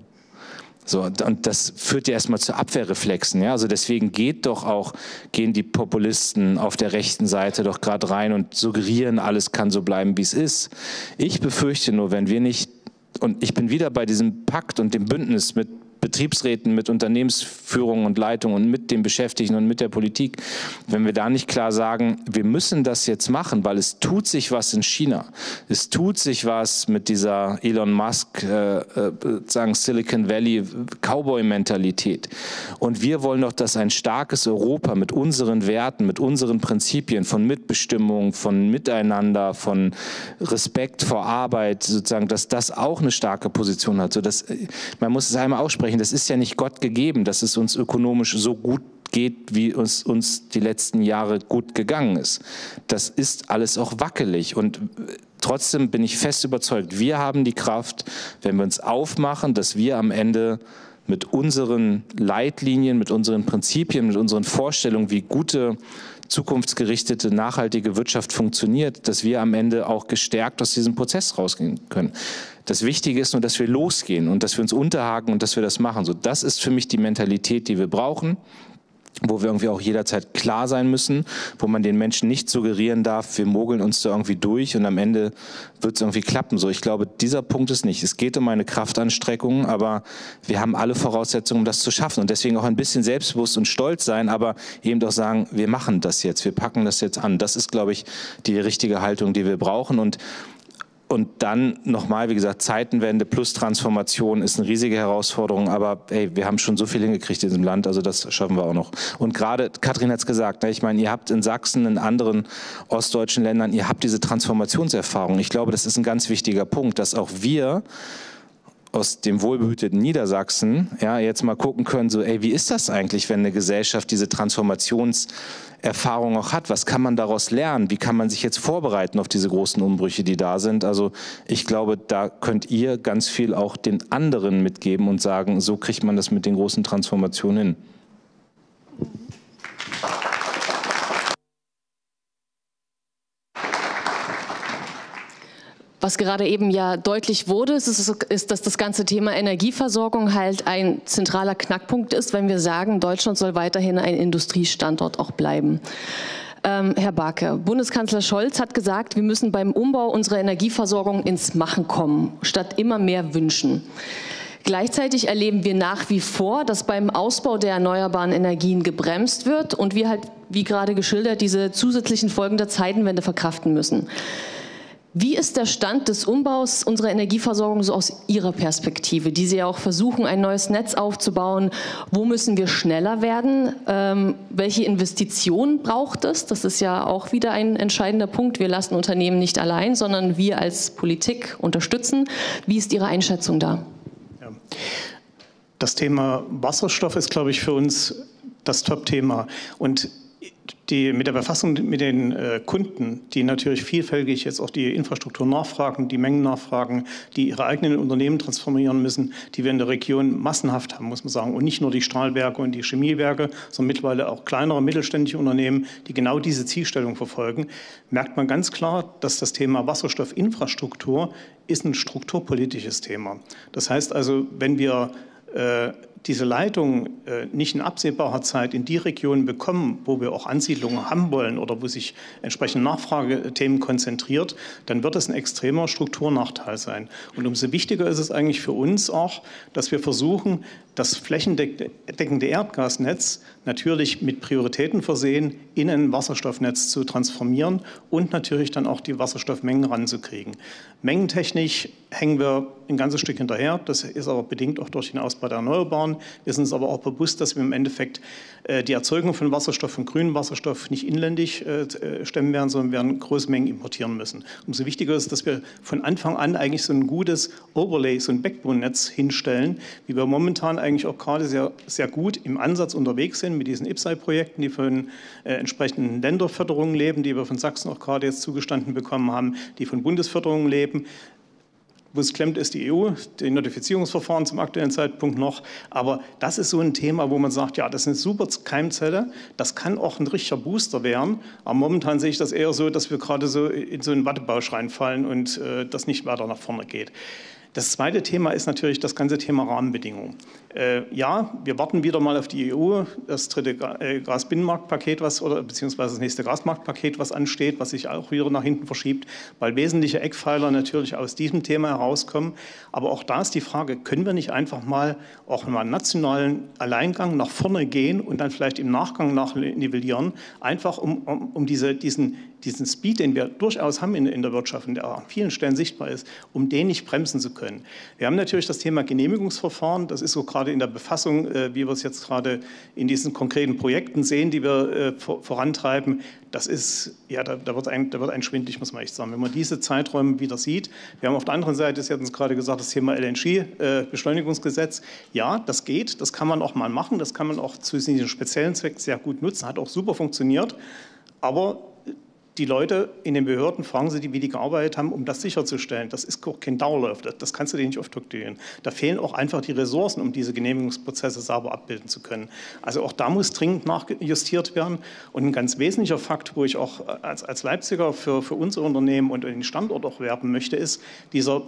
B: So, und das führt ja erstmal zu Abwehrreflexen. Ja? Also deswegen geht doch auch, gehen die Populisten auf der rechten Seite doch gerade rein und suggerieren, alles kann so bleiben, wie es ist. Ich befürchte nur, wenn wir nicht und ich bin wieder bei diesem Pakt und dem Bündnis mit Betriebsräten, mit Unternehmensführung und Leitung und mit den Beschäftigten und mit der Politik, wenn wir da nicht klar sagen, wir müssen das jetzt machen, weil es tut sich was in China. Es tut sich was mit dieser Elon Musk, äh, äh, sagen Silicon Valley Cowboy-Mentalität. Und wir wollen doch, dass ein starkes Europa mit unseren Werten, mit unseren Prinzipien von Mitbestimmung, von Miteinander, von Respekt vor Arbeit, sozusagen, dass das auch eine starke Position hat. So dass, man muss es einmal aussprechen, das ist ja nicht Gott gegeben, dass es uns ökonomisch so gut geht, wie es uns die letzten Jahre gut gegangen ist. Das ist alles auch wackelig und trotzdem bin ich fest überzeugt, wir haben die Kraft, wenn wir uns aufmachen, dass wir am Ende mit unseren Leitlinien, mit unseren Prinzipien, mit unseren Vorstellungen, wie gute zukunftsgerichtete, nachhaltige Wirtschaft funktioniert, dass wir am Ende auch gestärkt aus diesem Prozess rausgehen können. Das Wichtige ist nur, dass wir losgehen und dass wir uns unterhaken und dass wir das machen. So, das ist für mich die Mentalität, die wir brauchen wo wir irgendwie auch jederzeit klar sein müssen, wo man den Menschen nicht suggerieren darf, wir mogeln uns da irgendwie durch und am Ende wird es irgendwie klappen. So, ich glaube, dieser Punkt ist nicht. Es geht um eine Kraftanstrengung, aber wir haben alle Voraussetzungen, um das zu schaffen und deswegen auch ein bisschen selbstbewusst und stolz sein, aber eben doch sagen, wir machen das jetzt, wir packen das jetzt an. Das ist, glaube ich, die richtige Haltung, die wir brauchen und und dann nochmal, wie gesagt, Zeitenwende plus Transformation ist eine riesige Herausforderung. Aber hey, wir haben schon so viel hingekriegt in diesem Land, also das schaffen wir auch noch. Und gerade, Katrin hat es gesagt, ne, ich meine, ihr habt in Sachsen, in anderen ostdeutschen Ländern, ihr habt diese Transformationserfahrung. Ich glaube, das ist ein ganz wichtiger Punkt, dass auch wir aus dem wohlbehüteten Niedersachsen ja jetzt mal gucken können, so ey, wie ist das eigentlich, wenn eine Gesellschaft diese Transformationserfahrung auch hat? Was kann man daraus lernen? Wie kann man sich jetzt vorbereiten auf diese großen Umbrüche, die da sind? Also ich glaube, da könnt ihr ganz viel auch den anderen mitgeben und sagen, so kriegt man das mit den großen Transformationen hin.
A: Was gerade eben ja deutlich wurde, ist, ist, dass das ganze Thema Energieversorgung halt ein zentraler Knackpunkt ist, wenn wir sagen, Deutschland soll weiterhin ein Industriestandort auch bleiben. Ähm, Herr Barke, Bundeskanzler Scholz hat gesagt, wir müssen beim Umbau unserer Energieversorgung ins Machen kommen, statt immer mehr wünschen. Gleichzeitig erleben wir nach wie vor, dass beim Ausbau der erneuerbaren Energien gebremst wird und wir halt, wie gerade geschildert, diese zusätzlichen Folgen der Zeitenwende verkraften müssen. Wie ist der Stand des Umbaus unserer Energieversorgung so aus Ihrer Perspektive, die Sie ja auch versuchen, ein neues Netz aufzubauen? Wo müssen wir schneller werden? Ähm, welche Investitionen braucht es? Das ist ja auch wieder ein entscheidender Punkt. Wir lassen Unternehmen nicht allein, sondern wir als Politik unterstützen. Wie ist Ihre Einschätzung da? Ja.
D: Das Thema Wasserstoff ist, glaube ich, für uns das Top-Thema. Und die, mit der Befassung mit den äh, Kunden, die natürlich vielfältig jetzt auch die Infrastruktur nachfragen, die Mengen nachfragen, die ihre eigenen Unternehmen transformieren müssen, die wir in der Region massenhaft haben, muss man sagen. Und nicht nur die Stahlwerke und die Chemiewerke, sondern mittlerweile auch kleinere mittelständische Unternehmen, die genau diese Zielstellung verfolgen, merkt man ganz klar, dass das Thema Wasserstoffinfrastruktur ist ein strukturpolitisches Thema. Das heißt also, wenn wir äh, diese Leitung äh, nicht in absehbarer Zeit in die Regionen bekommen, wo wir auch Ansiedlungen haben wollen oder wo sich entsprechende Nachfragethemen konzentriert, dann wird es ein extremer Strukturnachteil sein. Und umso wichtiger ist es eigentlich für uns auch, dass wir versuchen, das flächendeckende Erdgasnetz natürlich mit Prioritäten versehen, in ein Wasserstoffnetz zu transformieren und natürlich dann auch die Wasserstoffmengen ranzukriegen. Mengentechnisch hängen wir ein ganzes Stück hinterher. Das ist aber bedingt auch durch den Ausbau der Erneuerbaren. Wir sind uns aber auch bewusst, dass wir im Endeffekt äh, die Erzeugung von Wasserstoff, von grünem Wasserstoff nicht inländig äh, äh, stemmen werden, sondern werden große Mengen importieren müssen. Umso wichtiger ist, dass wir von Anfang an eigentlich so ein gutes Overlay, so ein Backbone-Netz hinstellen, wie wir momentan eigentlich auch gerade sehr, sehr gut im Ansatz unterwegs sind mit diesen IPSAI-Projekten, die von entsprechenden Länderförderungen leben, die wir von Sachsen auch gerade jetzt zugestanden bekommen haben, die von Bundesförderungen leben. Wo es klemmt, ist die EU, die Notifizierungsverfahren zum aktuellen Zeitpunkt noch. Aber das ist so ein Thema, wo man sagt, ja, das ist eine super Keimzelle, das kann auch ein richtiger Booster werden. Aber momentan sehe ich das eher so, dass wir gerade so in so einen Wattebausch reinfallen und äh, das nicht weiter nach vorne geht. Das zweite Thema ist natürlich das ganze Thema Rahmenbedingungen. Äh, ja, wir warten wieder mal auf die EU, das dritte äh, Gasbinnenmarktpaket, was oder beziehungsweise das nächste Gasmarktpaket, was ansteht, was sich auch wieder nach hinten verschiebt, weil wesentliche Eckpfeiler natürlich aus diesem Thema herauskommen. Aber auch da ist die Frage, können wir nicht einfach mal auch mal einen nationalen Alleingang nach vorne gehen und dann vielleicht im Nachgang nachnivellieren, einfach um, um, um diese, diesen, diesen Speed, den wir durchaus haben in, in der Wirtschaft und der an vielen Stellen sichtbar ist, um den nicht bremsen zu können. Wir haben natürlich das Thema Genehmigungsverfahren, das ist so gerade gerade in der Befassung, äh, wie wir es jetzt gerade in diesen konkreten Projekten sehen, die wir äh, vorantreiben, das ist, ja, da, da, wird ein, da wird ein schwindlig, muss man echt sagen. Wenn man diese Zeiträume wieder sieht, wir haben auf der anderen Seite, Sie hatten es gerade gesagt, das Thema LNG-Beschleunigungsgesetz. Äh, ja, das geht, das kann man auch mal machen, das kann man auch zu diesem speziellen Zweck sehr gut nutzen, hat auch super funktioniert. Aber die Leute in den Behörden, fragen Sie wie die gearbeitet haben, um das sicherzustellen. Das ist kein Dauerlauf, das kannst du dir nicht aufdoktrieren. Da fehlen auch einfach die Ressourcen, um diese Genehmigungsprozesse sauber abbilden zu können. Also auch da muss dringend nachjustiert werden. Und ein ganz wesentlicher Fakt, wo ich auch als, als Leipziger für, für unser Unternehmen und den Standort auch werben möchte, ist dieser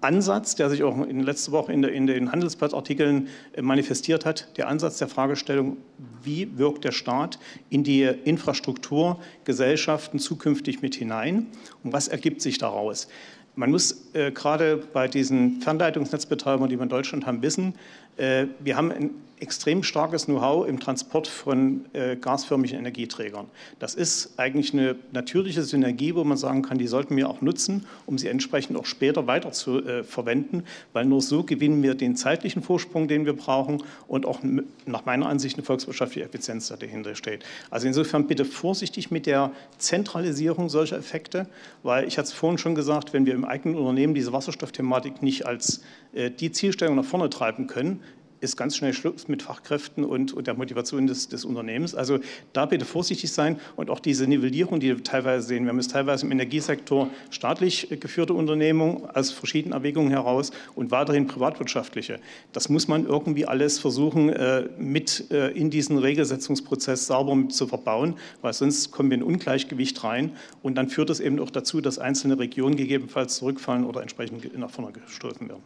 D: Ansatz, der sich auch in letzter Woche in, der, in den Handelsblattartikeln äh, manifestiert hat, der Ansatz der Fragestellung, wie wirkt der Staat in die Infrastrukturgesellschaften zukünftig mit hinein und was ergibt sich daraus? Man muss äh, gerade bei diesen Fernleitungsnetzbetreibern, die wir in Deutschland haben, wissen, wir haben ein extrem starkes Know-how im Transport von äh, gasförmigen Energieträgern. Das ist eigentlich eine natürliche Synergie, wo man sagen kann, die sollten wir auch nutzen, um sie entsprechend auch später weiter zu äh, verwenden, weil nur so gewinnen wir den zeitlichen Vorsprung, den wir brauchen und auch nach meiner Ansicht eine volkswirtschaftliche Effizienz, die dahinter steht. Also insofern bitte vorsichtig mit der Zentralisierung solcher Effekte, weil ich hatte es vorhin schon gesagt, wenn wir im eigenen Unternehmen diese Wasserstoffthematik nicht als äh, die Zielstellung nach vorne treiben können, ist ganz schnell Schluss mit Fachkräften und, und der Motivation des, des, Unternehmens. Also da bitte vorsichtig sein und auch diese Nivellierung, die wir teilweise sehen. Wir haben es teilweise im Energiesektor staatlich geführte Unternehmungen aus verschiedenen Erwägungen heraus und weiterhin privatwirtschaftliche. Das muss man irgendwie alles versuchen, äh, mit äh, in diesen Regelsetzungsprozess sauber zu verbauen, weil sonst kommen wir in Ungleichgewicht rein und dann führt es eben auch dazu, dass einzelne Regionen gegebenenfalls zurückfallen oder entsprechend nach vorne gestoßen werden.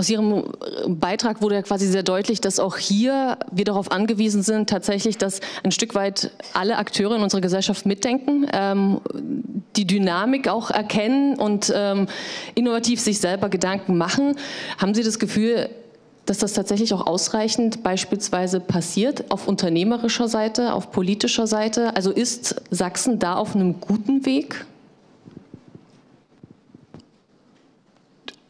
A: Aus Ihrem Beitrag wurde ja quasi sehr deutlich, dass auch hier wir darauf angewiesen sind, tatsächlich, dass ein Stück weit alle Akteure in unserer Gesellschaft mitdenken, ähm, die Dynamik auch erkennen und ähm, innovativ sich selber Gedanken machen. Haben Sie das Gefühl, dass das tatsächlich auch ausreichend beispielsweise passiert auf unternehmerischer Seite, auf politischer Seite? Also ist Sachsen da auf einem guten Weg?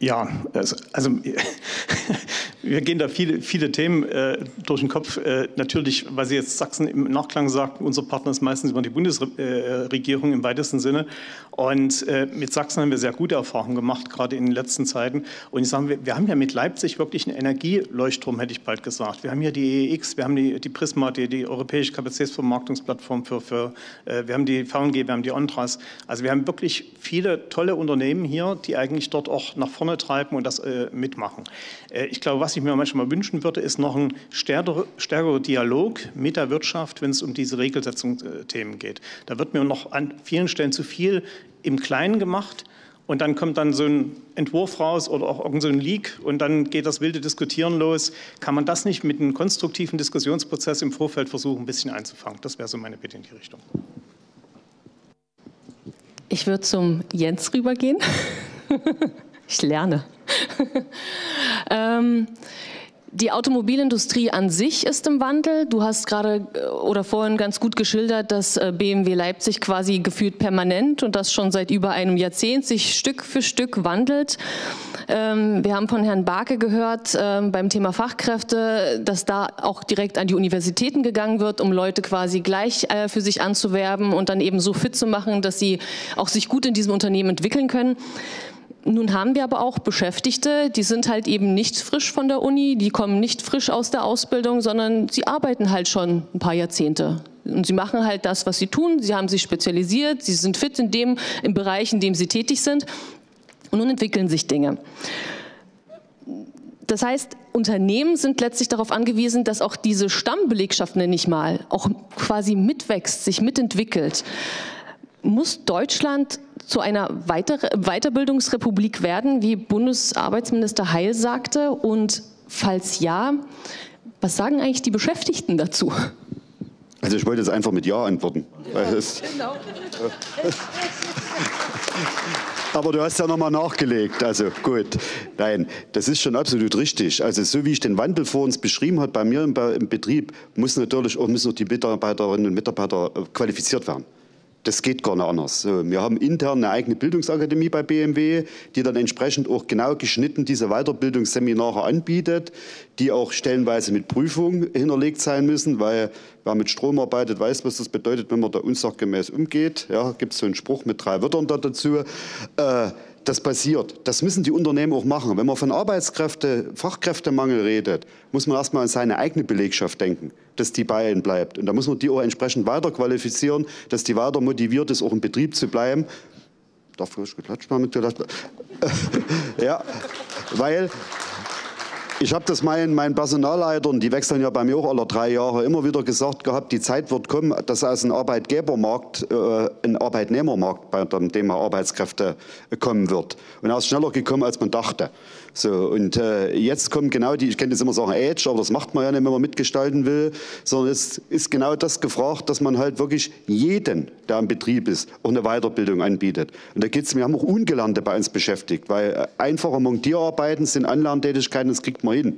D: Ja, also, also <laughs> wir gehen da viele, viele Themen äh, durch den Kopf. Äh, natürlich, weil Sie jetzt Sachsen im Nachklang sagten, unser Partner ist meistens immer die Bundesregierung im weitesten Sinne. Und äh, mit Sachsen haben wir sehr gute Erfahrungen gemacht, gerade in den letzten Zeiten. Und ich sage, wir, wir haben ja mit Leipzig wirklich einen Energieleuchtturm, hätte ich bald gesagt. Wir haben hier die EEX, wir haben die, die Prisma, die, die Europäische Kapazitätsvermarktungsplattform für, für äh, wir haben die VNG, wir haben die Ontras. Also wir haben wirklich viele tolle Unternehmen hier, die eigentlich dort auch nach vorne treiben und das äh, mitmachen. Äh, ich glaube, was ich mir manchmal wünschen würde, ist noch ein stärkerer, stärkerer Dialog mit der Wirtschaft, wenn es um diese Regelsetzungsthemen geht. Da wird mir noch an vielen Stellen zu viel im Kleinen gemacht. Und dann kommt dann so ein Entwurf raus oder auch irgend so Leak und dann geht das wilde Diskutieren los. Kann man das nicht mit einem konstruktiven Diskussionsprozess im Vorfeld versuchen, ein bisschen einzufangen? Das wäre so meine Bitte in die Richtung.
A: Ich würde zum Jens rübergehen. <laughs> Ich lerne. <laughs> ähm, die Automobilindustrie an sich ist im Wandel. Du hast gerade äh, oder vorhin ganz gut geschildert, dass äh, BMW Leipzig quasi gefühlt permanent und das schon seit über einem Jahrzehnt sich Stück für Stück wandelt. Ähm, wir haben von Herrn Barke gehört ähm, beim Thema Fachkräfte, dass da auch direkt an die Universitäten gegangen wird, um Leute quasi gleich äh, für sich anzuwerben und dann eben so fit zu machen, dass sie auch sich gut in diesem Unternehmen entwickeln können. Nun haben wir aber auch Beschäftigte, die sind halt eben nicht frisch von der Uni, die kommen nicht frisch aus der Ausbildung, sondern sie arbeiten halt schon ein paar Jahrzehnte. Und sie machen halt das, was sie tun. Sie haben sich spezialisiert, sie sind fit in dem, im Bereich, in dem sie tätig sind. Und nun entwickeln sich Dinge das heißt, Unternehmen sind letztlich darauf angewiesen, dass auch diese Stammbelegschaft, nenne ich mal, auch quasi mitwächst, sich mitentwickelt. Muss Deutschland zu einer Weiter Weiterbildungsrepublik werden, wie Bundesarbeitsminister Heil sagte? Und falls ja, was sagen eigentlich die Beschäftigten dazu?
E: Also ich wollte jetzt einfach mit Ja antworten. Ja, genau. <laughs> Aber du hast ja nochmal nachgelegt. Also gut. Nein, das ist schon absolut richtig. Also so wie ich den Wandel vor uns beschrieben habe, bei mir im, Betrieb, muss natürlich auch, müssen auch die Mitarbeiterinnen und Mitarbeiter äh, qualifiziert werden. Das geht gar nicht anders. Wir haben intern eine eigene Bildungsakademie bei BMW, die dann entsprechend auch genau geschnitten diese Weiterbildungsseminare anbietet, die auch stellenweise mit Prüfung hinterlegt sein müssen, weil wer mit Strom arbeitet, weiß, was das bedeutet, wenn man da unsachgemäß umgeht. Ja, gibt es so einen Spruch mit drei Wörtern da dazu. Äh, das passiert. Das müssen die Unternehmen auch machen. Wenn man von Arbeitskräfte, Fachkräftemangel redet, muss man erstmal an seine eigene Belegschaft denken, dass die bei ihnen bleibt. Und da muss man die auch entsprechend weiter qualifizieren, dass die weiter motiviert ist, auch im Betrieb zu bleiben. Darf ich geklatscht dir? <laughs> ja, weil ich habe das meinen, meinen Personalleitern, die wechseln ja bei mir auch alle drei Jahre, immer wieder gesagt gehabt, die Zeit wird kommen, dass aus einem Arbeitgebermarkt äh, ein Arbeitnehmermarkt bei dem Thema Arbeitskräfte kommen wird. Und er ist schneller gekommen, als man dachte. So, und äh, jetzt kommen genau die, ich könnte jetzt immer sagen Age, aber das macht man ja nicht, wenn man mitgestalten will, sondern es ist genau das gefragt, dass man halt wirklich jeden, der im Betrieb ist, auch eine Weiterbildung anbietet. Und da geht's, wir haben auch Ungelernte bei uns beschäftigt, weil äh, einfache Montierarbeiten sind Anlerntätigkeiten, das kriegt man hin.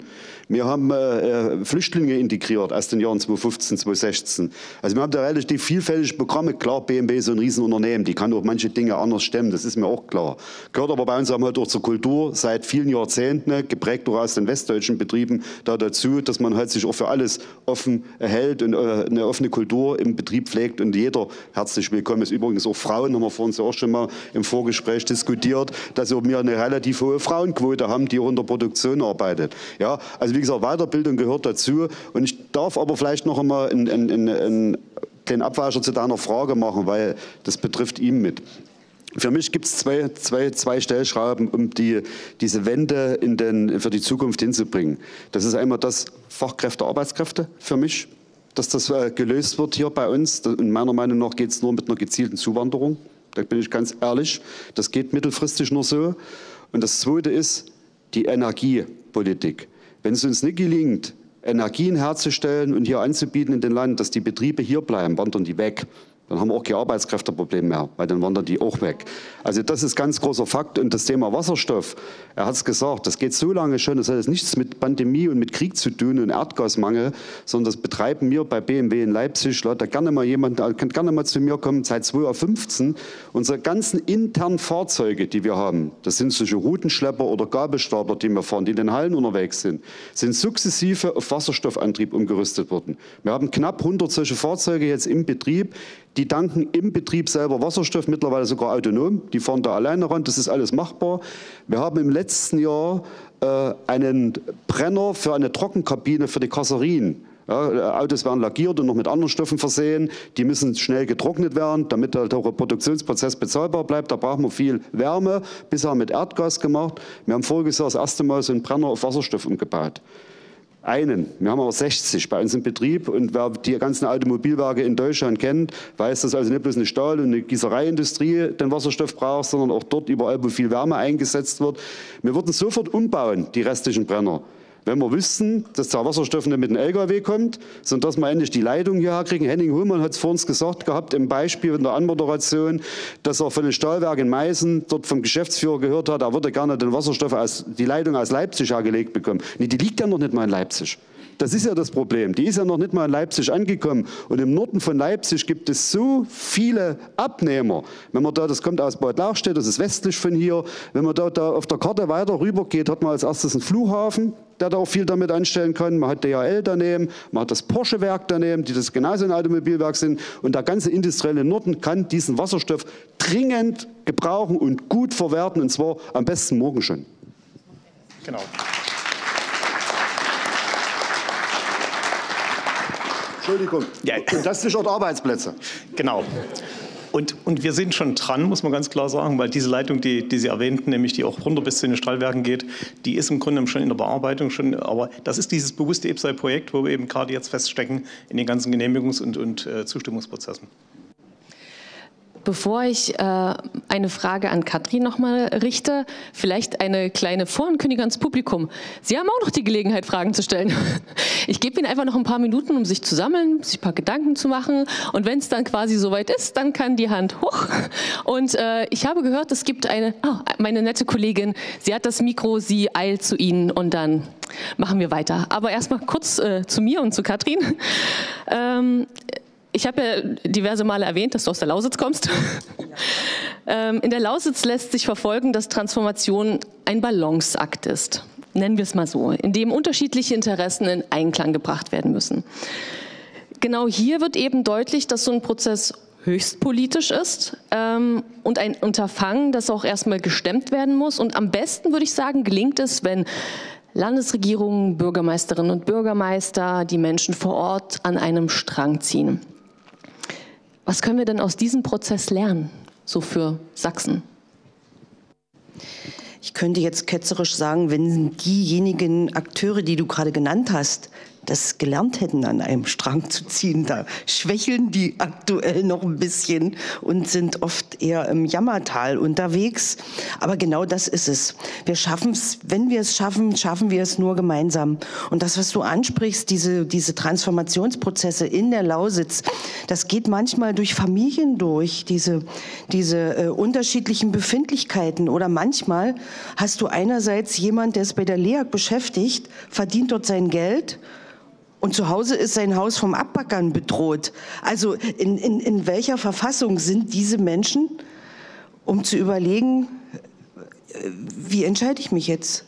E: Wir haben äh, äh Flüchtlinge integriert aus den Jahren 2015, 2016. Also wir haben da relativ vielfältige Programme. Klar, BMW ist so ein Riesenunternehmen, die kann auch manche Dinge anders stemmen, das ist mir auch klar. Gehört aber bei uns haben halt auch zur Kultur seit vielen Jahrzehnten, ne, geprägt auch aus den westdeutschen Betrieben, da dazu, dass man halt sich auch für alles offen erhält und äh, eine offene Kultur im Betrieb pflegt und jeder herzlich willkommen ist. Übrigens auch Frauen, haben wir vorhin auch schon mal im Vorgespräch diskutiert, dass wir eine relativ hohe Frauenquote haben, die auch in der Produktion arbeitet. Ja, also wie gesagt, Weiterbildung gehört dazu. Und ich darf aber vielleicht noch einmal einen, einen, einen kleinen Abweicher zu deiner Frage machen, weil das betrifft ihn mit. Für mich gibt es zwei, zwei, zwei Stellschrauben, um die, diese Wende in den, für die Zukunft hinzubringen. Das ist einmal das Fachkräfte, Arbeitskräfte für mich, dass das äh, gelöst wird hier bei uns. Und meiner Meinung nach geht es nur mit einer gezielten Zuwanderung. Da bin ich ganz ehrlich. Das geht mittelfristig nur so. Und das Zweite ist die Energiepolitik. Wenn es uns nicht gelingt, Energien herzustellen und hier anzubieten in den Land, dass die Betriebe hier bleiben, wandern die weg. Dann haben wir auch kein Arbeitskräfteproblem mehr, weil dann wandern die auch weg. Also das ist ganz großer Fakt. Und das Thema Wasserstoff, er hat es gesagt, das geht so lange schon, das hat jetzt nichts mit Pandemie und mit Krieg zu tun und Erdgasmangel, sondern das betreiben wir bei BMW in Leipzig. Da gerne mal jemand, kann gerne mal zu mir kommen, seit 2015. Unsere ganzen internen Fahrzeuge, die wir haben, das sind solche Routenschlepper oder Gabelstapler, die wir fahren, die in den Hallen unterwegs sind, sind sukzessive auf Wasserstoffantrieb umgerüstet worden. Wir haben knapp 100 solche Fahrzeuge jetzt im Betrieb, die danken im Betrieb selber Wasserstoff, mittlerweile sogar autonom. Die fahren da alleine ran, das ist alles machbar. Wir haben im letzten Jahr äh, einen Brenner für eine Trockenkabine für die Karosserien. Ja, Autos werden lackiert und noch mit anderen Stoffen versehen. Die müssen schnell getrocknet werden, damit halt auch der Produktionsprozess bezahlbar bleibt. Da brauchen wir viel Wärme. Bisher mit Erdgas gemacht. Wir haben voriges Jahr das erste Mal so einen Brenner auf Wasserstoff umgebaut einen. Wir haben aber 60 bei uns im Betrieb und wer die ganzen Automobilwerke in Deutschland kennt, weiß, dass also nicht bloß eine Stahl- und eine Gießereiindustrie den Wasserstoff braucht, sondern auch dort überall, wo viel Wärme eingesetzt wird. Wir würden sofort umbauen, die restlichen Brenner. Wenn wir wüssten, dass der Wasserstoff nicht mit dem LKW kommt, sondern dass wir endlich die Leitung hierher kriegen. Henning Hullmann hat es vor uns gesagt gehabt im Beispiel in der Anmoderation, dass er von den Stahlwerken Meißen dort vom Geschäftsführer gehört hat, er würde gerne den Wasserstoff aus, die Leitung aus Leipzig hergelegt bekommen. Nee, die liegt ja noch nicht mal in Leipzig. Das ist ja das Problem. Die ist ja noch nicht mal in Leipzig angekommen. Und im Norden von Leipzig gibt es so viele Abnehmer. Wenn man da, das kommt aus Bad Lauchstädt, das ist westlich von hier. Wenn man da, da auf der Karte weiter rüber geht, hat man als erstes einen Flughafen, der da auch viel damit anstellen kann. Man hat DHL daneben, man hat das Porsche-Werk daneben, die das genauso ein Automobilwerk sind. Und der ganze industrielle Norden kann diesen Wasserstoff dringend gebrauchen und gut verwerten. Und zwar am besten morgen schon.
D: Genau.
E: Entschuldigung. Ja. Und das sichert Arbeitsplätze.
D: Genau. Und, und wir sind schon dran, muss man ganz klar sagen, weil diese Leitung, die, die Sie erwähnten, nämlich die auch runter bis zu den Stallwerken geht, die ist im Grunde schon in der Bearbeitung schon. Aber das ist dieses bewusste EBSI-Projekt, wo wir eben gerade jetzt feststecken in den ganzen Genehmigungs- und, und äh, Zustimmungsprozessen.
A: Bevor ich äh, eine Frage an Katrin nochmal richte, vielleicht eine kleine Vorankündigung ans Publikum. Sie haben auch noch die Gelegenheit, Fragen zu stellen. <laughs> Ich gebe Ihnen einfach noch ein paar Minuten, um sich zu sammeln, sich ein paar Gedanken zu machen. Und wenn es dann quasi soweit ist, dann kann die Hand hoch. Und äh, ich habe gehört, es gibt eine, oh, meine nette Kollegin, sie hat das Mikro, sie eilt zu Ihnen und dann machen wir weiter. Aber erstmal kurz äh, zu mir und zu Katrin. Ähm, ich habe ja diverse Male erwähnt, dass du aus der Lausitz kommst. <laughs> Ähm, in der Lausitz lässt sich verfolgen, dass Transformation ein Balanceakt ist. Nennen wir es mal so, in dem unterschiedliche Interessen in Einklang gebracht werden müssen. Genau hier wird eben deutlich, dass so ein Prozess höchst politisch ist ähm, und ein Unterfangen, das auch erstmal gestemmt werden muss. Und am besten würde ich sagen, gelingt es, wenn Landesregierungen, Bürgermeisterinnen und Bürgermeister, die Menschen vor Ort an einem Strang ziehen. Was können wir denn aus diesem Prozess lernen, so für Sachsen?
C: Ich könnte jetzt ketzerisch sagen, wenn diejenigen Akteure, die du gerade genannt hast, das gelernt hätten, an einem Strang zu ziehen. Da schwächeln die aktuell noch ein bisschen und sind oft eher im Jammertal unterwegs. Aber genau das ist es. Wir schaffen es, wenn wir es schaffen, schaffen wir es nur gemeinsam. Und das, was du ansprichst, diese, diese Transformationsprozesse in der Lausitz, das geht manchmal durch Familien durch, diese, diese äh, unterschiedlichen Befindlichkeiten. Oder manchmal hast du einerseits jemand, der ist bei der LEAG beschäftigt, verdient dort sein Geld, und zu Hause ist sein Haus vom Abbackern bedroht. Also in, in, in welcher Verfassung sind diese Menschen, um zu überlegen, wie entscheide ich mich jetzt?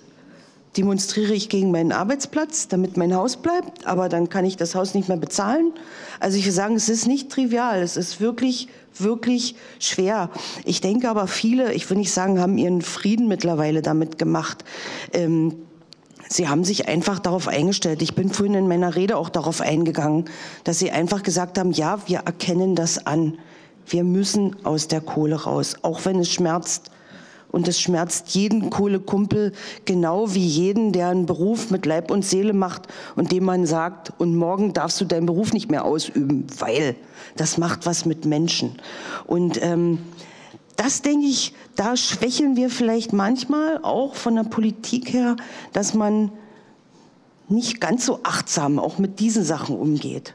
C: Demonstriere ich gegen meinen Arbeitsplatz, damit mein Haus bleibt, aber dann kann ich das Haus nicht mehr bezahlen? Also ich will sagen, es ist nicht trivial, es ist wirklich, wirklich schwer. Ich denke aber viele, ich will nicht sagen, haben ihren Frieden mittlerweile damit gemacht. Ähm, Sie haben sich einfach darauf eingestellt. Ich bin vorhin in meiner Rede auch darauf eingegangen, dass Sie einfach gesagt haben, ja, wir erkennen das an. Wir müssen aus der Kohle raus, auch wenn es schmerzt. Und es schmerzt jeden Kohlekumpel genau wie jeden, der einen Beruf mit Leib und Seele macht und dem man sagt, und morgen darfst du deinen Beruf nicht mehr ausüben, weil das macht was mit Menschen. Und ähm, das denke ich, da schwächeln wir vielleicht manchmal auch von der Politik her, dass man nicht ganz so achtsam auch mit diesen Sachen umgeht.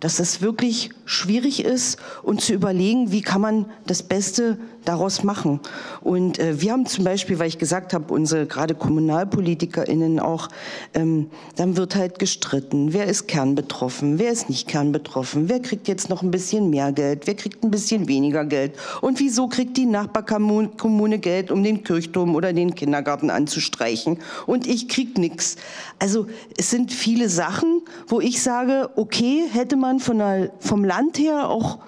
C: Dass es wirklich schwierig ist und zu überlegen, wie kann man das Beste daraus machen. Und äh, wir haben zum Beispiel, weil ich gesagt habe, unsere gerade KommunalpolitikerInnen auch, ähm, dann wird halt gestritten. Wer ist kernbetroffen? Wer ist nicht kernbetroffen? Wer kriegt jetzt noch ein bisschen mehr Geld? Wer kriegt ein bisschen weniger Geld? Und wieso kriegt die Nachbarkommune Geld, um den Kirchturm oder den Kindergarten anzustreichen? Und ich krieg nichts. Also es sind viele Sachen, wo ich sage, okay, hätte man von der, vom Land her auch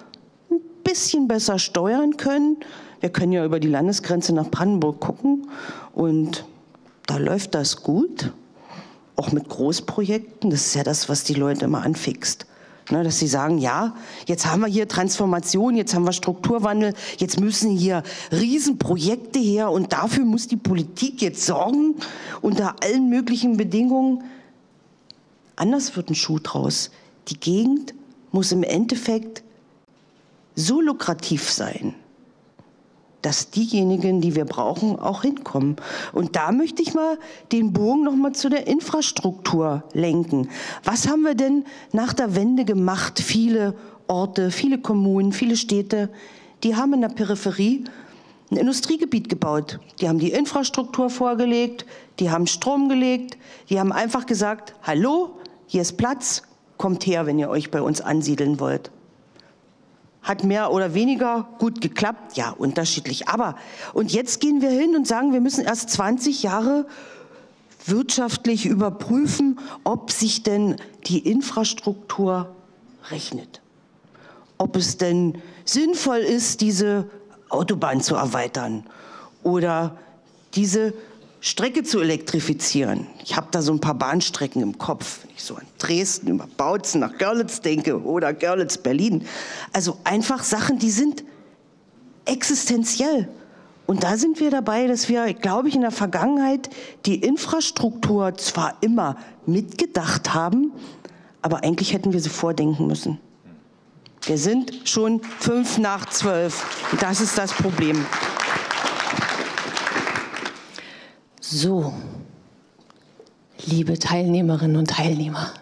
C: bisschen besser steuern können. Wir können ja über die Landesgrenze nach Brandenburg gucken und da läuft das gut, auch mit Großprojekten. Das ist ja das, was die Leute immer anfixt. Ne, dass sie sagen, ja, jetzt haben wir hier Transformation, jetzt haben wir Strukturwandel, jetzt müssen hier Riesenprojekte her und dafür muss die Politik jetzt sorgen unter allen möglichen Bedingungen. Anders wird ein Schuh draus. Die Gegend muss im Endeffekt so lukrativ sein, dass diejenigen, die wir brauchen, auch hinkommen. Und da möchte ich mal den Bogen noch mal zu der Infrastruktur lenken. Was haben wir denn nach der Wende gemacht? Viele Orte, viele Kommunen, viele Städte, die haben in der Peripherie ein Industriegebiet gebaut. Die haben die Infrastruktur vorgelegt, die haben Strom gelegt, die haben einfach gesagt, hallo, hier ist Platz, kommt her, wenn ihr euch bei uns ansiedeln wollt. Hat mehr oder weniger gut geklappt? Ja, unterschiedlich. Aber, und jetzt gehen wir hin und sagen, wir müssen erst 20 Jahre wirtschaftlich überprüfen, ob sich denn die Infrastruktur rechnet. Ob es denn sinnvoll ist, diese Autobahn zu erweitern oder diese Strecke zu elektrifizieren. Ich habe da so ein paar Bahnstrecken im Kopf, wenn ich so an Dresden über Bautzen nach Görlitz denke oder Görlitz Berlin. Also einfach Sachen, die sind existenziell. Und da sind wir dabei, dass wir, glaube ich, in der Vergangenheit die Infrastruktur zwar immer mitgedacht haben, aber eigentlich hätten wir sie vordenken müssen. Wir sind schon fünf nach zwölf. Das ist das Problem.
A: So, liebe Teilnehmerinnen und Teilnehmer.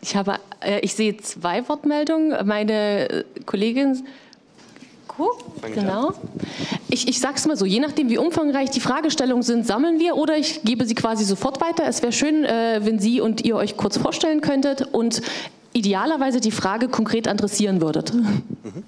A: Ich, habe, äh, ich sehe zwei Wortmeldungen. Meine äh, Kollegin genau. Ich, ich sage es mal so, je nachdem, wie umfangreich die Fragestellungen sind, sammeln wir oder ich gebe sie quasi sofort weiter. Es wäre schön, äh, wenn Sie und ihr euch kurz vorstellen könntet und idealerweise die Frage konkret adressieren würdet. Mhm.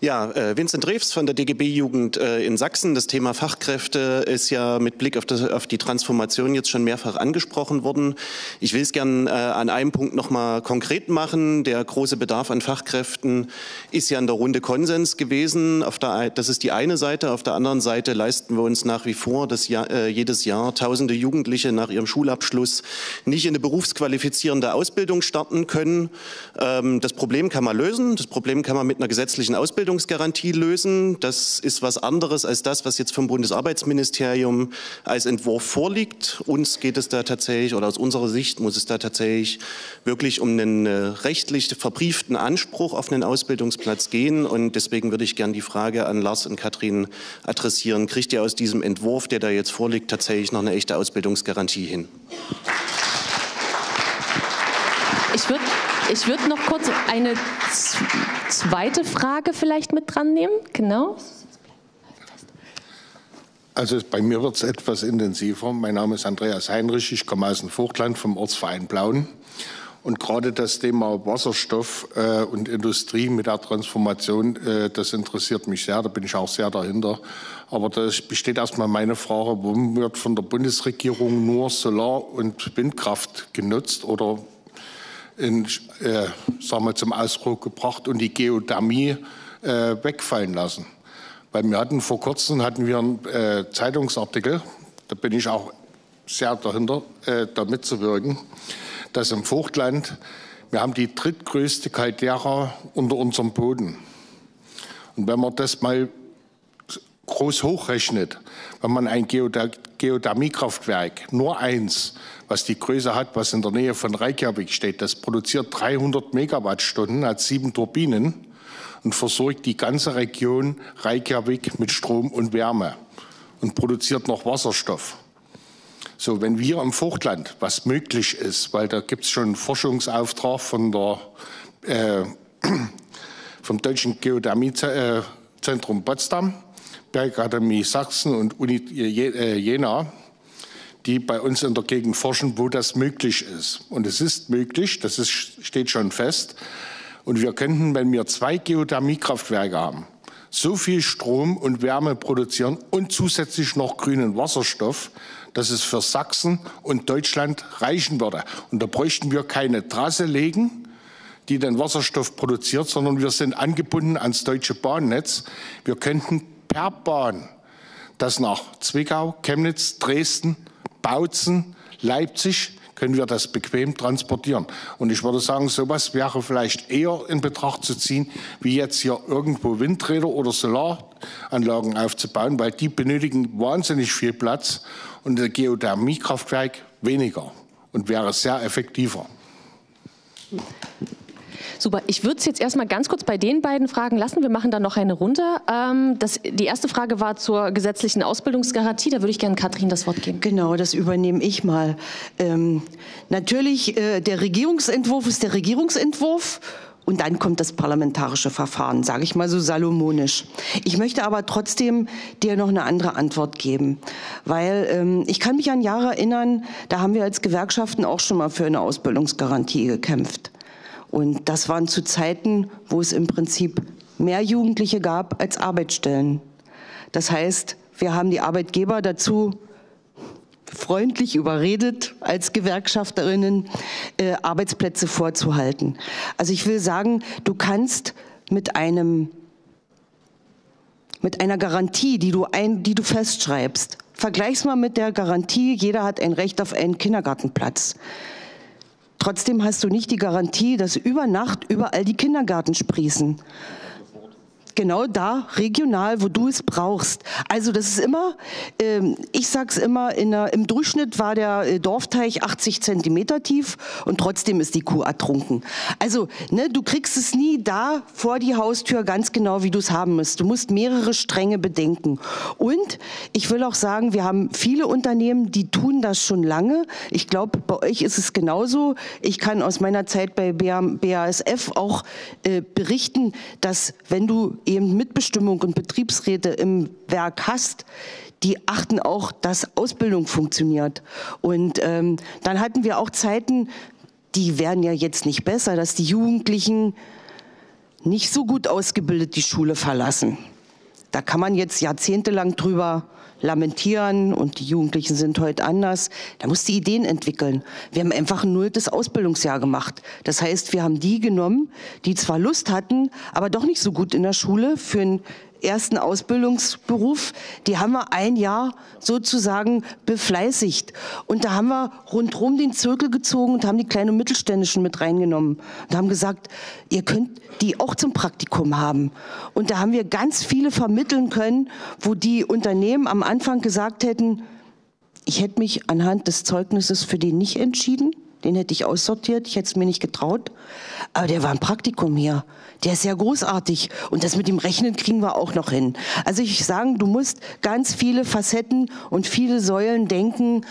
F: Ja, äh, Vincent Rews von der DGB-Jugend äh, in Sachsen. Das Thema Fachkräfte ist ja mit Blick auf, das, auf die Transformation jetzt schon mehrfach angesprochen worden. Ich will es gern äh, an einem Punkt nochmal konkret machen. Der große Bedarf an Fachkräften ist ja in der Runde Konsens gewesen. Auf der, das ist die eine Seite. Auf der anderen Seite leisten wir uns nach wie vor, dass ja, jedes Jahr tausende Jugendliche nach ihrem Schulabschluss nicht in eine berufsqualifizierende Ausbildung starten können. Ähm, das Problem kann man lösen. Das Problem kann man mit einer gesetzlichen Ausbildungsgarantie lösen. Das ist was anderes als das, was jetzt vom Bundesarbeitsministerium als Entwurf vorliegt. Uns geht es da tatsächlich, oder aus unserer Sicht muss es da tatsächlich wirklich um einen äh, rechtlich verbrieften Anspruch auf einen Ausbildungsplatz gehen. Und deswegen würde ich gerne die Frage an Lars und Katrin adressieren. Kriegt ihr aus diesem Entwurf, der da jetzt vorliegt, tatsächlich noch eine echte Ausbildungsgarantie hin?
A: Ich würde ich würde noch kurz eine zweite Frage vielleicht mit dran nehmen. Genau.
G: Also bei mir wird es etwas intensiver. Mein Name ist Andreas Heinrich, ich komme aus dem Vogtland vom Ortsverein Blauen. Und gerade das Thema Wasserstoff äh, und Industrie mit der Transformation, äh, das interessiert mich sehr, da bin ich auch sehr dahinter. Aber da besteht erstmal meine Frage, warum wird von der Bundesregierung nur Solar- und Windkraft genutzt oder in, äh, sagen wir, zum Ausdruck gebracht und die Geothermie äh, wegfallen lassen. Weil wir hatten vor kurzem hatten wir einen äh, Zeitungsartikel, da bin ich auch sehr dahinter, äh, da mitzuwirken, dass im Vogtland, wir haben die drittgrößte Caldera unter unserem Boden. Und wenn man das mal groß hochrechnet, wenn man ein Geothermiekraftwerk, nur eins, was die Größe hat, was in der Nähe von Reykjavik steht, das produziert 300 Megawattstunden, hat sieben Turbinen und versorgt die ganze Region Reykjavik mit Strom und Wärme und produziert noch Wasserstoff. So, wenn wir im Vogtland, was möglich ist, weil da gibt es schon einen Forschungsauftrag von der, äh, <clears throat> vom Deutschen Geothermiezentrum Potsdam, Bergakademie Sachsen und Uni äh, Jena, die bei uns in der Gegend forschen, wo das möglich ist. Und es ist möglich, das ist, steht schon fest. Und wir könnten, wenn wir zwei Geothermiekraftwerke haben, so viel Strom und Wärme produzieren und zusätzlich noch grünen Wasserstoff, dass es für Sachsen und Deutschland reichen würde. Und da bräuchten wir keine Trasse legen, die den Wasserstoff produziert, sondern wir sind angebunden ans deutsche Bahnnetz. Wir könnten per Bahn das nach Zwickau, Chemnitz, Dresden, Bautzen, Leipzig können wir das bequem transportieren. Und ich würde sagen, sowas wäre vielleicht eher in Betracht zu ziehen, wie jetzt hier irgendwo Windräder oder Solaranlagen aufzubauen, weil die benötigen wahnsinnig viel Platz und der Geothermiekraftwerk weniger und wäre sehr effektiver.
A: Super, ich würde es jetzt erstmal ganz kurz bei den beiden Fragen lassen. Wir machen dann noch eine Runde. Ähm, das, die erste Frage war zur gesetzlichen Ausbildungsgarantie. Da würde ich gerne Katrin das Wort geben.
C: Genau, das übernehme ich mal. Ähm, natürlich, äh, der Regierungsentwurf ist der Regierungsentwurf. Und dann kommt das parlamentarische Verfahren, sage ich mal so salomonisch. Ich möchte aber trotzdem dir noch eine andere Antwort geben, weil ähm, ich kann mich an Jahre erinnern, da haben wir als Gewerkschaften auch schon mal für eine Ausbildungsgarantie gekämpft. Und das waren zu Zeiten, wo es im Prinzip mehr Jugendliche gab als Arbeitsstellen. Das heißt, wir haben die Arbeitgeber dazu freundlich überredet, als Gewerkschafterinnen äh, Arbeitsplätze vorzuhalten. Also ich will sagen, du kannst mit einem mit einer Garantie, die du, ein, die du festschreibst, vergleich's mal mit der Garantie, jeder hat ein Recht auf einen Kindergartenplatz. Trotzdem hast du nicht die Garantie, dass über Nacht überall die Kindergärten sprießen genau da regional, wo du es brauchst. Also das ist immer, ähm, ich sag's immer, der, im Durchschnitt war der äh, Dorfteich 80 Zentimeter tief und trotzdem ist die Kuh ertrunken. Also ne, du kriegst es nie da vor die Haustür ganz genau, wie du es haben musst. Du musst mehrere Stränge bedenken. Und ich will auch sagen, wir haben viele Unternehmen, die tun das schon lange. Ich glaube, bei euch ist es genauso. Ich kann aus meiner Zeit bei BASF auch äh, berichten, dass wenn du eben Mitbestimmung und Betriebsräte im Werk hast, die achten auch, dass Ausbildung funktioniert. Und ähm, dann hatten wir auch Zeiten, die werden ja jetzt nicht besser, dass die Jugendlichen nicht so gut ausgebildet die Schule verlassen. Da kann man jetzt jahrzehntelang drüber lamentieren und die Jugendlichen sind heute anders. Da muss die Ideen entwickeln. Wir haben einfach ein nulltes Ausbildungsjahr gemacht. Das heißt, wir haben die genommen, die zwar Lust hatten, aber doch nicht so gut in der Schule für ein ersten Ausbildungsberuf, die haben wir ein Jahr sozusagen befleißigt. Und da haben wir rundherum den Zirkel gezogen und haben die kleinen und mittelständischen mit reingenommen und haben gesagt, ihr könnt die auch zum Praktikum haben. Und da haben wir ganz viele vermitteln können, wo die Unternehmen am Anfang gesagt hätten, ich hätte mich anhand des Zeugnisses für den nicht entschieden. Den hätte ich aussortiert, ich hätte es mir nicht getraut. Aber der war ein Praktikum hier. Der ist ja großartig. Und das mit dem Rechnen kriegen wir auch noch hin. Also ich sagen, du musst ganz viele Facetten und viele Säulen denken.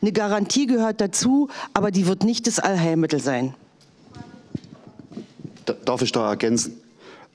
C: Eine Garantie gehört dazu, aber die wird nicht das Allheilmittel sein.
E: Darf ich da ergänzen?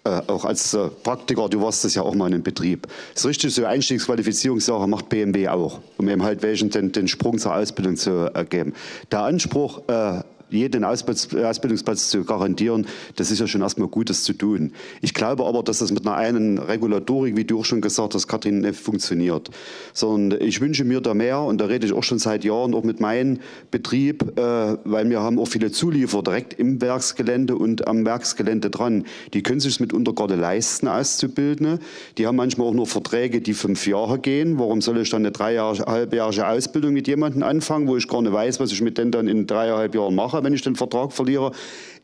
E: Äh, auch als äh, Praktiker, du warst das ja auch mal in einem Betrieb. Das richtig, so Einstiegsqualifizierungssache macht BMW auch, um eben halt welchen den, den Sprung zur Ausbildung zu ergeben. Der Anspruch, äh, jeden Ausbildungsplatz zu garantieren, das ist ja schon erstmal Gutes zu tun. Ich glaube aber, dass das mit einer einen Regulatorik, wie du auch schon gesagt hast, Katrin, nicht funktioniert. Sondern ich wünsche mir da mehr, und da rede ich auch schon seit Jahren, auch mit meinem Betrieb, äh, weil wir haben auch viele Zulieferer direkt im Werksgelände und am Werksgelände dran. Die können sich mitunter gerade leisten, auszubilden. Die haben manchmal auch nur Verträge, die fünf Jahre gehen. Warum soll ich dann eine dreieinhalbjährige Ausbildung mit jemandem anfangen, wo ich gar nicht weiß, was ich mit denen dann in dreieinhalb Jahren mache? Wenn ich den Vertrag verliere.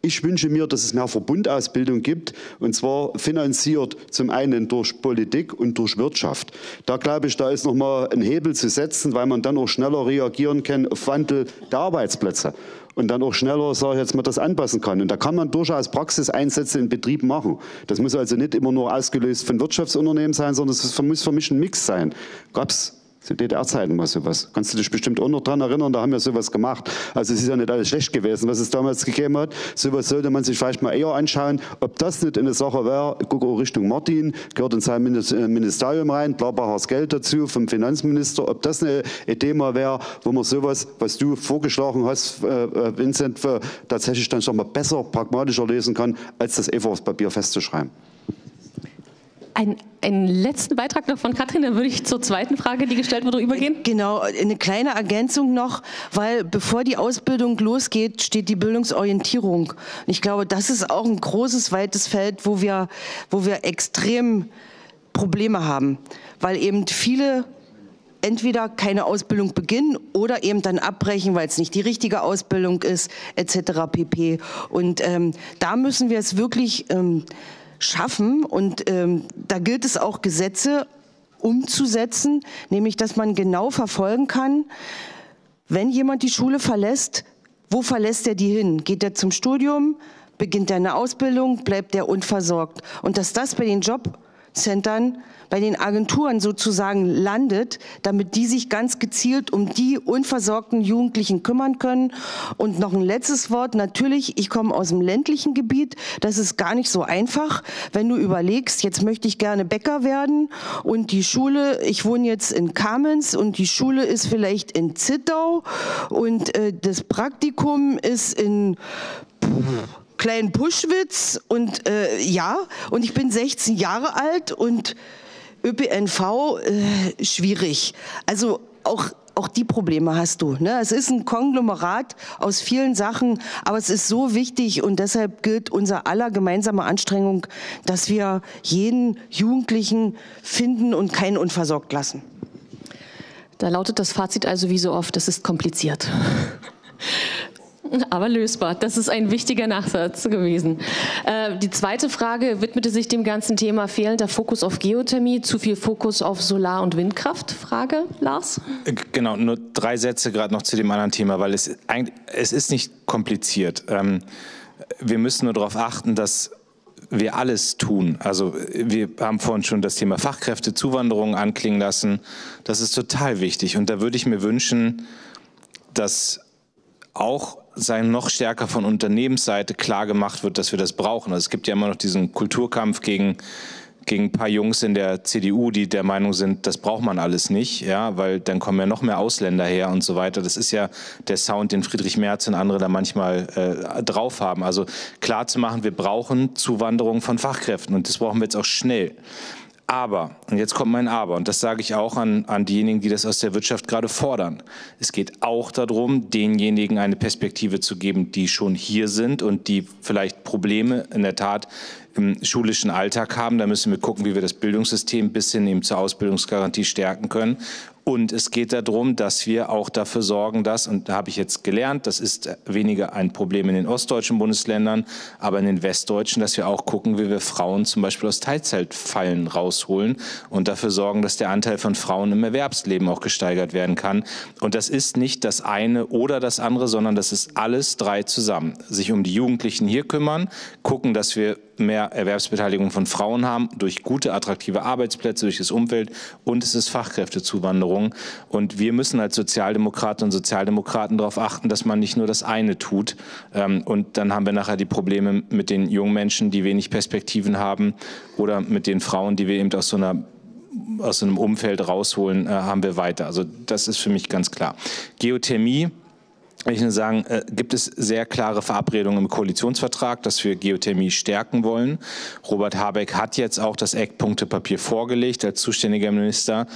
E: Ich wünsche mir, dass es mehr Verbundausbildung gibt, und zwar finanziert zum einen durch Politik und durch Wirtschaft. Da glaube ich, da ist nochmal ein Hebel zu setzen, weil man dann auch schneller reagieren kann auf Wandel der Arbeitsplätze und dann auch schneller, sage ich jetzt mal, das anpassen kann. Und da kann man durchaus Praxiseinsätze in Betrieben machen. Das muss also nicht immer nur ausgelöst von Wirtschaftsunternehmen sein, sondern es muss für mich ein Mix sein. Gab es zu DDR-Zeiten war sowas. Kannst du dich bestimmt auch noch daran erinnern, da haben wir sowas gemacht. Also es ist ja nicht alles schlecht gewesen, was es damals gegeben hat. Sowas sollte man sich vielleicht mal eher anschauen, ob das nicht eine Sache wäre, gucke auch Richtung Martin, gehört in sein äh, Ministerium rein, Blabachers Geld dazu vom Finanzminister, ob das eine Thema wäre, wo man sowas, was du vorgeschlagen hast, äh, äh, Vincent, tatsächlich dann schon mal besser, pragmatischer lesen kann, als das einfach aufs Papier festzuschreiben.
A: Ein, einen letzten Beitrag noch von Katrin, dann würde ich zur zweiten Frage, die gestellt wurde, übergehen.
C: Genau, eine kleine Ergänzung noch, weil bevor die Ausbildung losgeht, steht die Bildungsorientierung. Und ich glaube, das ist auch ein großes, weites Feld, wo wir, wo wir extrem Probleme haben, weil eben viele entweder keine Ausbildung beginnen oder eben dann abbrechen, weil es nicht die richtige Ausbildung ist, etc. pp. Und ähm, da müssen wir es wirklich ähm, schaffen. Und ähm, da gilt es auch, Gesetze umzusetzen, nämlich dass man genau verfolgen kann, wenn jemand die Schule verlässt, wo verlässt er die hin? Geht er zum Studium? Beginnt er eine Ausbildung? Bleibt er unversorgt? Und dass das bei den Jobcentern bei den Agenturen sozusagen landet, damit die sich ganz gezielt um die unversorgten Jugendlichen kümmern können. Und noch ein letztes Wort. Natürlich, ich komme aus dem ländlichen Gebiet. Das ist gar nicht so einfach. Wenn du überlegst, jetzt möchte ich gerne Bäcker werden und die Schule, ich wohne jetzt in Kamenz und die Schule ist vielleicht in Zittau und äh, das Praktikum ist in Klein Puschwitz und äh, ja, und ich bin 16 Jahre alt und ÖPNV äh, schwierig. Also auch auch die Probleme hast du. Ne? Es ist ein Konglomerat aus vielen Sachen, aber es ist so wichtig und deshalb gilt unser aller gemeinsame Anstrengung, dass wir jeden Jugendlichen finden und keinen unversorgt lassen.
A: Da lautet das Fazit also wie so oft, das ist kompliziert. <laughs> <laughs> Aber lösbar. Das ist ein wichtiger Nachsatz gewesen. Äh, die zweite Frage widmete sich dem ganzen Thema fehlender Fokus auf Geothermie, zu viel Fokus auf Solar- und Windkraft. Frage, Lars?
B: Äh, genau, nur drei Sätze gerade noch zu dem anderen Thema, weil es, es ist nicht kompliziert. Ähm, wir müssen nur darauf achten, dass wir alles tun. Also wir haben vorhin schon das Thema Fachkräftezuwanderung anklingen lassen. Das ist total wichtig. Und da würde ich mir wünschen, dass auch sein noch stärker von Unternehmensseite klar gemacht wird, dass wir das brauchen. Also es gibt ja immer noch diesen Kulturkampf gegen gegen ein paar Jungs in der CDU, die der Meinung sind, das braucht man alles nicht, ja, weil dann kommen ja noch mehr Ausländer her und so weiter. Das ist ja der Sound, den Friedrich Merz und andere da manchmal äh, drauf haben. Also klar zu machen, wir brauchen Zuwanderung von Fachkräften und das brauchen wir jetzt auch schnell. Aber, und jetzt kommt mein Aber, und das sage ich auch an, an diejenigen, die das aus der Wirtschaft gerade fordern. Es geht auch darum, denjenigen eine Perspektive zu geben, die schon hier sind und die vielleicht Probleme in der Tat im schulischen Alltag haben. Da müssen wir gucken, wie wir das Bildungssystem bis hin eben zur Ausbildungsgarantie stärken können. Und es geht darum, dass wir auch dafür sorgen, dass, und da habe ich jetzt gelernt, das ist weniger ein Problem in den ostdeutschen Bundesländern, aber in den westdeutschen, dass wir auch gucken, wie wir Frauen zum Beispiel aus Teilzeitfallen rausholen und dafür sorgen, dass der Anteil von Frauen im Erwerbsleben auch gesteigert werden kann. Und das ist nicht das eine oder das andere, sondern das ist alles drei zusammen. Sich um die Jugendlichen hier kümmern, gucken, dass wir mehr Erwerbsbeteiligung von Frauen haben, durch gute, attraktive Arbeitsplätze, durch das Umfeld und es ist Fachkräftezuwanderung. Und wir müssen als Sozialdemokraten und Sozialdemokraten darauf achten, dass man nicht nur das eine tut. Ähm, und dann haben wir nachher die Probleme mit den jungen Menschen, die wenig Perspektiven haben oder mit den Frauen, die wir eben aus so einer aus einem Umfeld rausholen, äh, haben wir weiter. Also das ist für mich ganz klar. Geothermie kann ich nur sagen, äh, gibt es sehr klare Verabredungen im Koalitionsvertrag, dass wir Geothermie stärken wollen. Robert Habeck hat jetzt auch das Eckpunktepapier vorgelegt als zuständiger Minister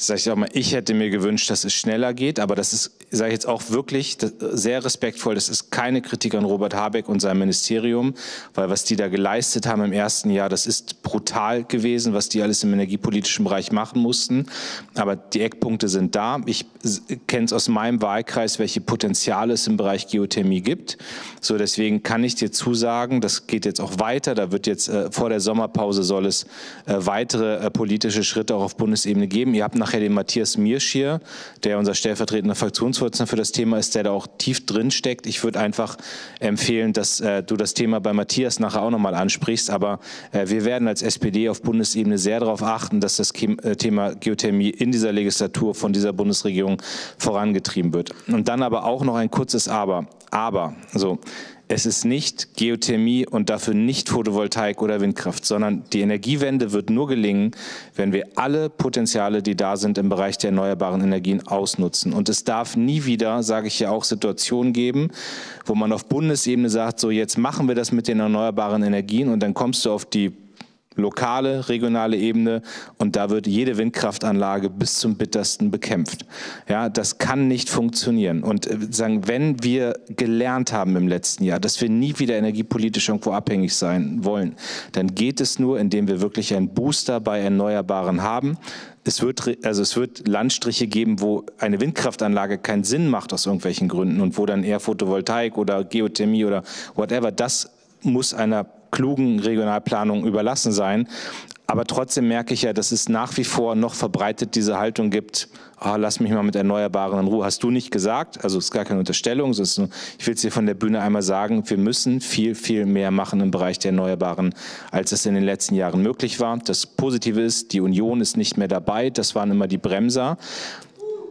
B: sage ich auch mal, ich hätte mir gewünscht, dass es schneller geht, aber das ist, sage ich jetzt auch wirklich sehr respektvoll, das ist keine Kritik an Robert Habeck und sein Ministerium, weil was die da geleistet haben im ersten Jahr, das ist brutal gewesen, was die alles im energiepolitischen Bereich machen mussten. Aber die Eckpunkte sind da. Ich kenne es aus meinem Wahlkreis, welche Potenziale es im Bereich Geothermie gibt. So deswegen kann ich dir zusagen, das geht jetzt auch weiter. Da wird jetzt äh, vor der Sommerpause soll es äh, weitere äh, politische Schritte auch auf Bundesebene geben. Ihr habt nach nachher den Matthias Miersch hier, der unser stellvertretender Fraktionsvorsitzender für das Thema ist, der da auch tief drin steckt. Ich würde einfach empfehlen, dass äh, du das Thema bei Matthias nachher auch nochmal ansprichst. Aber äh, wir werden als SPD auf Bundesebene sehr darauf achten, dass das äh, Thema Geothermie in dieser Legislatur von dieser Bundesregierung vorangetrieben wird. Und dann aber auch noch ein kurzes Aber. Aber, so. Es ist nicht Geothermie und dafür nicht Photovoltaik oder Windkraft, sondern die Energiewende wird nur gelingen, wenn wir alle Potenziale, die da sind im Bereich der erneuerbaren Energien, ausnutzen. Und es darf nie wieder, sage ich ja auch, Situationen geben, wo man auf Bundesebene sagt, so jetzt machen wir das mit den erneuerbaren Energien und dann kommst du auf die lokale, regionale Ebene und da wird jede Windkraftanlage bis zum bittersten bekämpft. Ja, das kann nicht funktionieren. Und äh, sagen, wenn wir gelernt haben im letzten Jahr, dass wir nie wieder energiepolitisch irgendwo abhängig sein wollen, dann geht es nur, indem wir wirklich einen Booster bei Erneuerbaren haben. Es wird, also es wird Landstriche geben, wo eine Windkraftanlage keinen Sinn macht aus irgendwelchen Gründen und wo dann eher Photovoltaik oder Geothermie oder whatever, das muss einer klugen Regionalplanung überlassen sein. Aber trotzdem merke ich ja, dass es nach wie vor noch verbreitet diese Haltung gibt, oh, lass mich mal mit Erneuerbaren in Ruhe. Hast du nicht gesagt, also ist gar keine Unterstellung, nur, ich will es dir von der Bühne einmal sagen, wir müssen viel, viel mehr machen im Bereich der Erneuerbaren, als es in den letzten Jahren möglich war. Das Positive ist, die Union ist nicht mehr dabei, das waren immer die Bremser.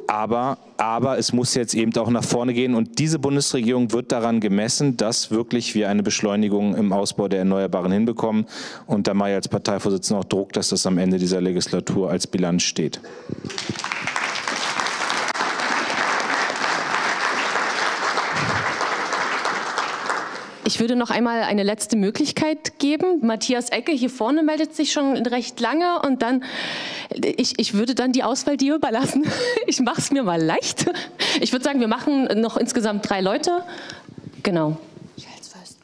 B: Aber, aber es muss jetzt eben auch nach vorne gehen. Und diese Bundesregierung wird daran gemessen, dass wirklich wir eine Beschleunigung im Ausbau der Erneuerbaren hinbekommen. Und da mache ich als Parteivorsitzender auch Druck, dass das am Ende dieser Legislatur als Bilanz steht.
A: Ich würde noch einmal eine letzte Möglichkeit geben. Matthias Ecke hier vorne meldet sich schon recht lange und dann, ich, ich würde dann die Auswahl dir überlassen. <laughs> Ich mache es mir mal leicht. Ich würde sagen, wir machen noch insgesamt drei Leute. Genau.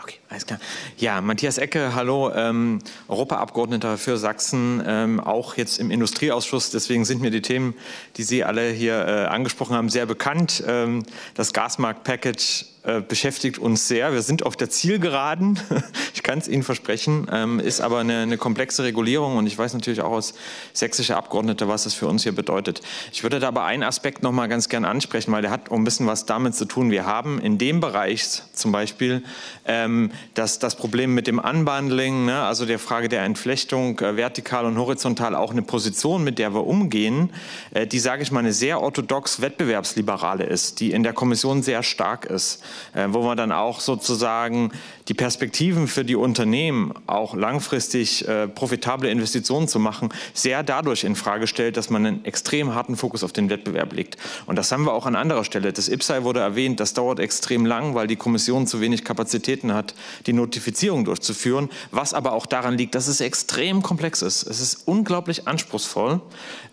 H: Okay, alles klar. Ja, Matthias Ecke, hallo, ähm, Europaabgeordneter für Sachsen, ähm, auch jetzt im Industrieausschuss. Deswegen sind mir die Themen, die Sie alle hier äh, angesprochen haben, sehr bekannt. Ähm, das Gasmarkt-Package äh, beschäftigt uns sehr. Wir sind auf der Zielgeraden, <laughs> ich kann es Ihnen versprechen, ähm, ist aber eine, eine, komplexe Regulierung und ich weiß natürlich auch als sächsische Abgeordnete, was das für uns hier bedeutet. Ich würde da aber einen Aspekt noch mal ganz gern ansprechen, weil der hat ein bisschen was damit zu tun. Wir haben in dem Bereich zum Beispiel ähm, das, das Problem mit dem Unbundling, ne, also der Frage der Entflechtung äh, vertikal und horizontal auch eine Position, mit der wir umgehen, äh, die, sage ich mal, eine sehr orthodox wettbewerbsliberale ist, die in der Kommission sehr stark ist. Äh, wo man dann auch sozusagen die Perspektiven für die Unternehmen, auch langfristig äh, profitable Investitionen zu machen, sehr dadurch in Frage stellt, dass man einen extrem harten Fokus auf den Wettbewerb legt. Und das haben wir auch an anderer Stelle. Das IPSAI wurde erwähnt, das dauert extrem lang, weil die Kommission zu wenig Kapazitäten hat, die Notifizierung durchzuführen, was aber auch daran liegt, dass es extrem komplex ist. Es ist unglaublich anspruchsvoll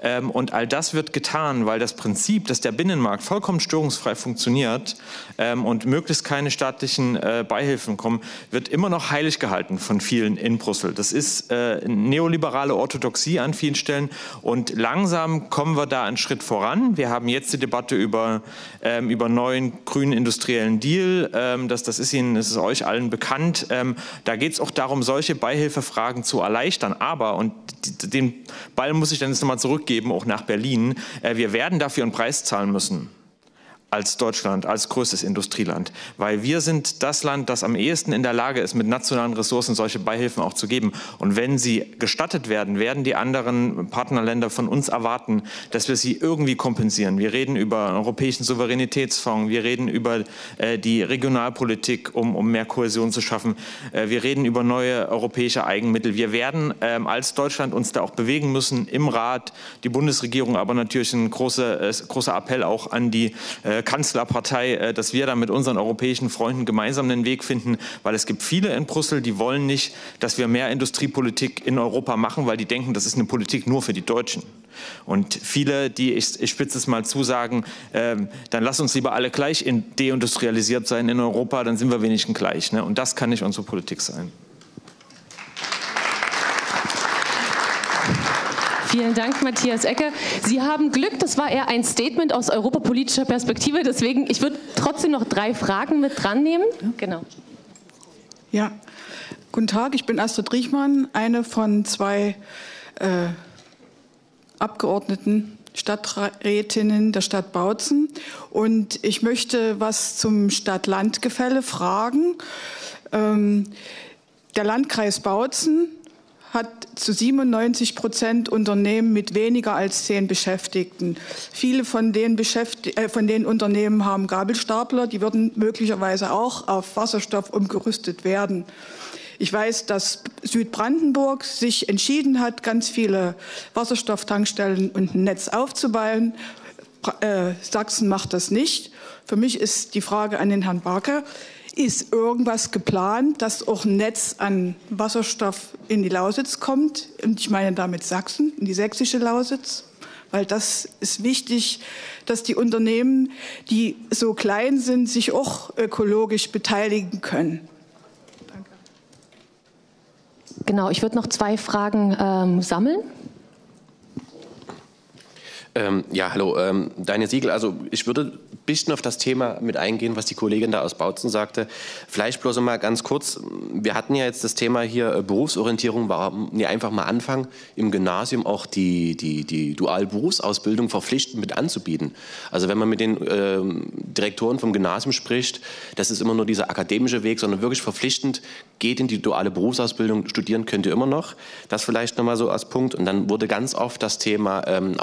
H: ähm, und all das wird getan, weil das Prinzip, dass der Binnenmarkt vollkommen störungsfrei funktioniert ähm, und möglichst keine staatlichen äh, Beihilfen kommen, wird immer noch heilig gehalten von vielen in Brüssel. Das ist äh, neoliberale Orthodoxie an vielen Stellen und langsam kommen wir da einen Schritt voran. Wir haben jetzt die Debatte über, ähm, über neuen grünen industriellen Deal. Ähm, das, das, ist Ihnen, das ist euch allen bekannt. Ähm, da geht es auch darum, solche Beihilfefragen zu erleichtern. Aber, und den Ball muss ich dann jetzt nochmal zurückgeben, auch nach Berlin, äh, wir werden dafür einen Preis zahlen müssen als Deutschland, als größtes Industrieland, weil wir sind das Land, das am ehesten in der Lage ist, mit nationalen Ressourcen solche Beihilfen auch zu geben. Und wenn sie gestattet werden, werden die anderen Partnerländer von uns erwarten, dass wir sie irgendwie kompensieren. Wir reden über einen europäischen Souveränitätsfonds, wir reden über äh, die Regionalpolitik, um, um mehr Kohäsion zu schaffen. Äh, wir reden über neue europäische Eigenmittel. Wir werden ähm, als Deutschland uns da auch bewegen müssen im Rat, die Bundesregierung, aber natürlich ein großer, äh, großer Appell auch an die äh, Kanzlerpartei, äh, dass wir da mit unseren europäischen Freunden gemeinsam einen Weg finden, weil es gibt viele in Brüssel, die wollen nicht, dass wir mehr Industriepolitik in Europa machen, weil die denken, das ist eine Politik nur für die Deutschen. Und viele, die, ich, ich spitze es mal zu, sagen, äh, dann lass uns lieber alle gleich deindustrialisiert sein in Europa, dann sind wir wenigstens gleich. Ne? Und das kann nicht unsere Politik sein.
A: Vielen Dank, Matthias Ecke. Sie haben Glück, das war eher ein Statement aus europapolitischer Perspektive. Deswegen, ich würde trotzdem noch drei Fragen mit dran nehmen. Genau.
I: Ja, guten Tag, ich bin Astrid Riechmann, eine von zwei äh, Abgeordneten Stadträtinnen der Stadt Bautzen. Und ich möchte was zum Stadt-Land-Gefälle fragen. Ähm, der Landkreis Bautzen hat zu 97 Prozent Unternehmen mit weniger als zehn Beschäftigten. Viele von den, Beschäftig äh, von den Unternehmen haben Gabelstapler, die würden möglicherweise auch auf Wasserstoff umgerüstet werden. Ich weiß, dass Südbrandenburg sich entschieden hat, ganz viele Wasserstofftankstellen und ein Netz aufzubauen. Äh, Sachsen macht das nicht. Für mich ist die Frage an den Herrn Barker, ist irgendwas geplant, dass auch ein Netz an Wasserstoff in die Lausitz kommt? Und ich meine damit Sachsen, in die sächsische Lausitz. Weil das ist wichtig, dass die Unternehmen, die so klein sind, sich auch ökologisch beteiligen können.
A: Genau, ich würde noch zwei Fragen ähm, sammeln.
J: Ähm, ja, hallo, ähm, Daniel Siegel. Also ich würde bisschen auf das Thema mit eingehen, was die Kollegin da aus Bautzen sagte. Vielleicht bloß mal ganz kurz. Wir hatten ja jetzt das Thema hier äh, Berufsorientierung. Warum nicht einfach mal anfangen, im Gymnasium auch die, die, die Dual-Berufsausbildung verpflichtend mit anzubieten? Also wenn man mit den äh, Direktoren vom Gymnasium spricht, das ist immer nur dieser akademische Weg, sondern wirklich verpflichtend, geht in die duale Berufsausbildung, studieren könnt ihr immer noch. Das vielleicht nochmal so als Punkt. Und dann wurde ganz oft das Thema ähm,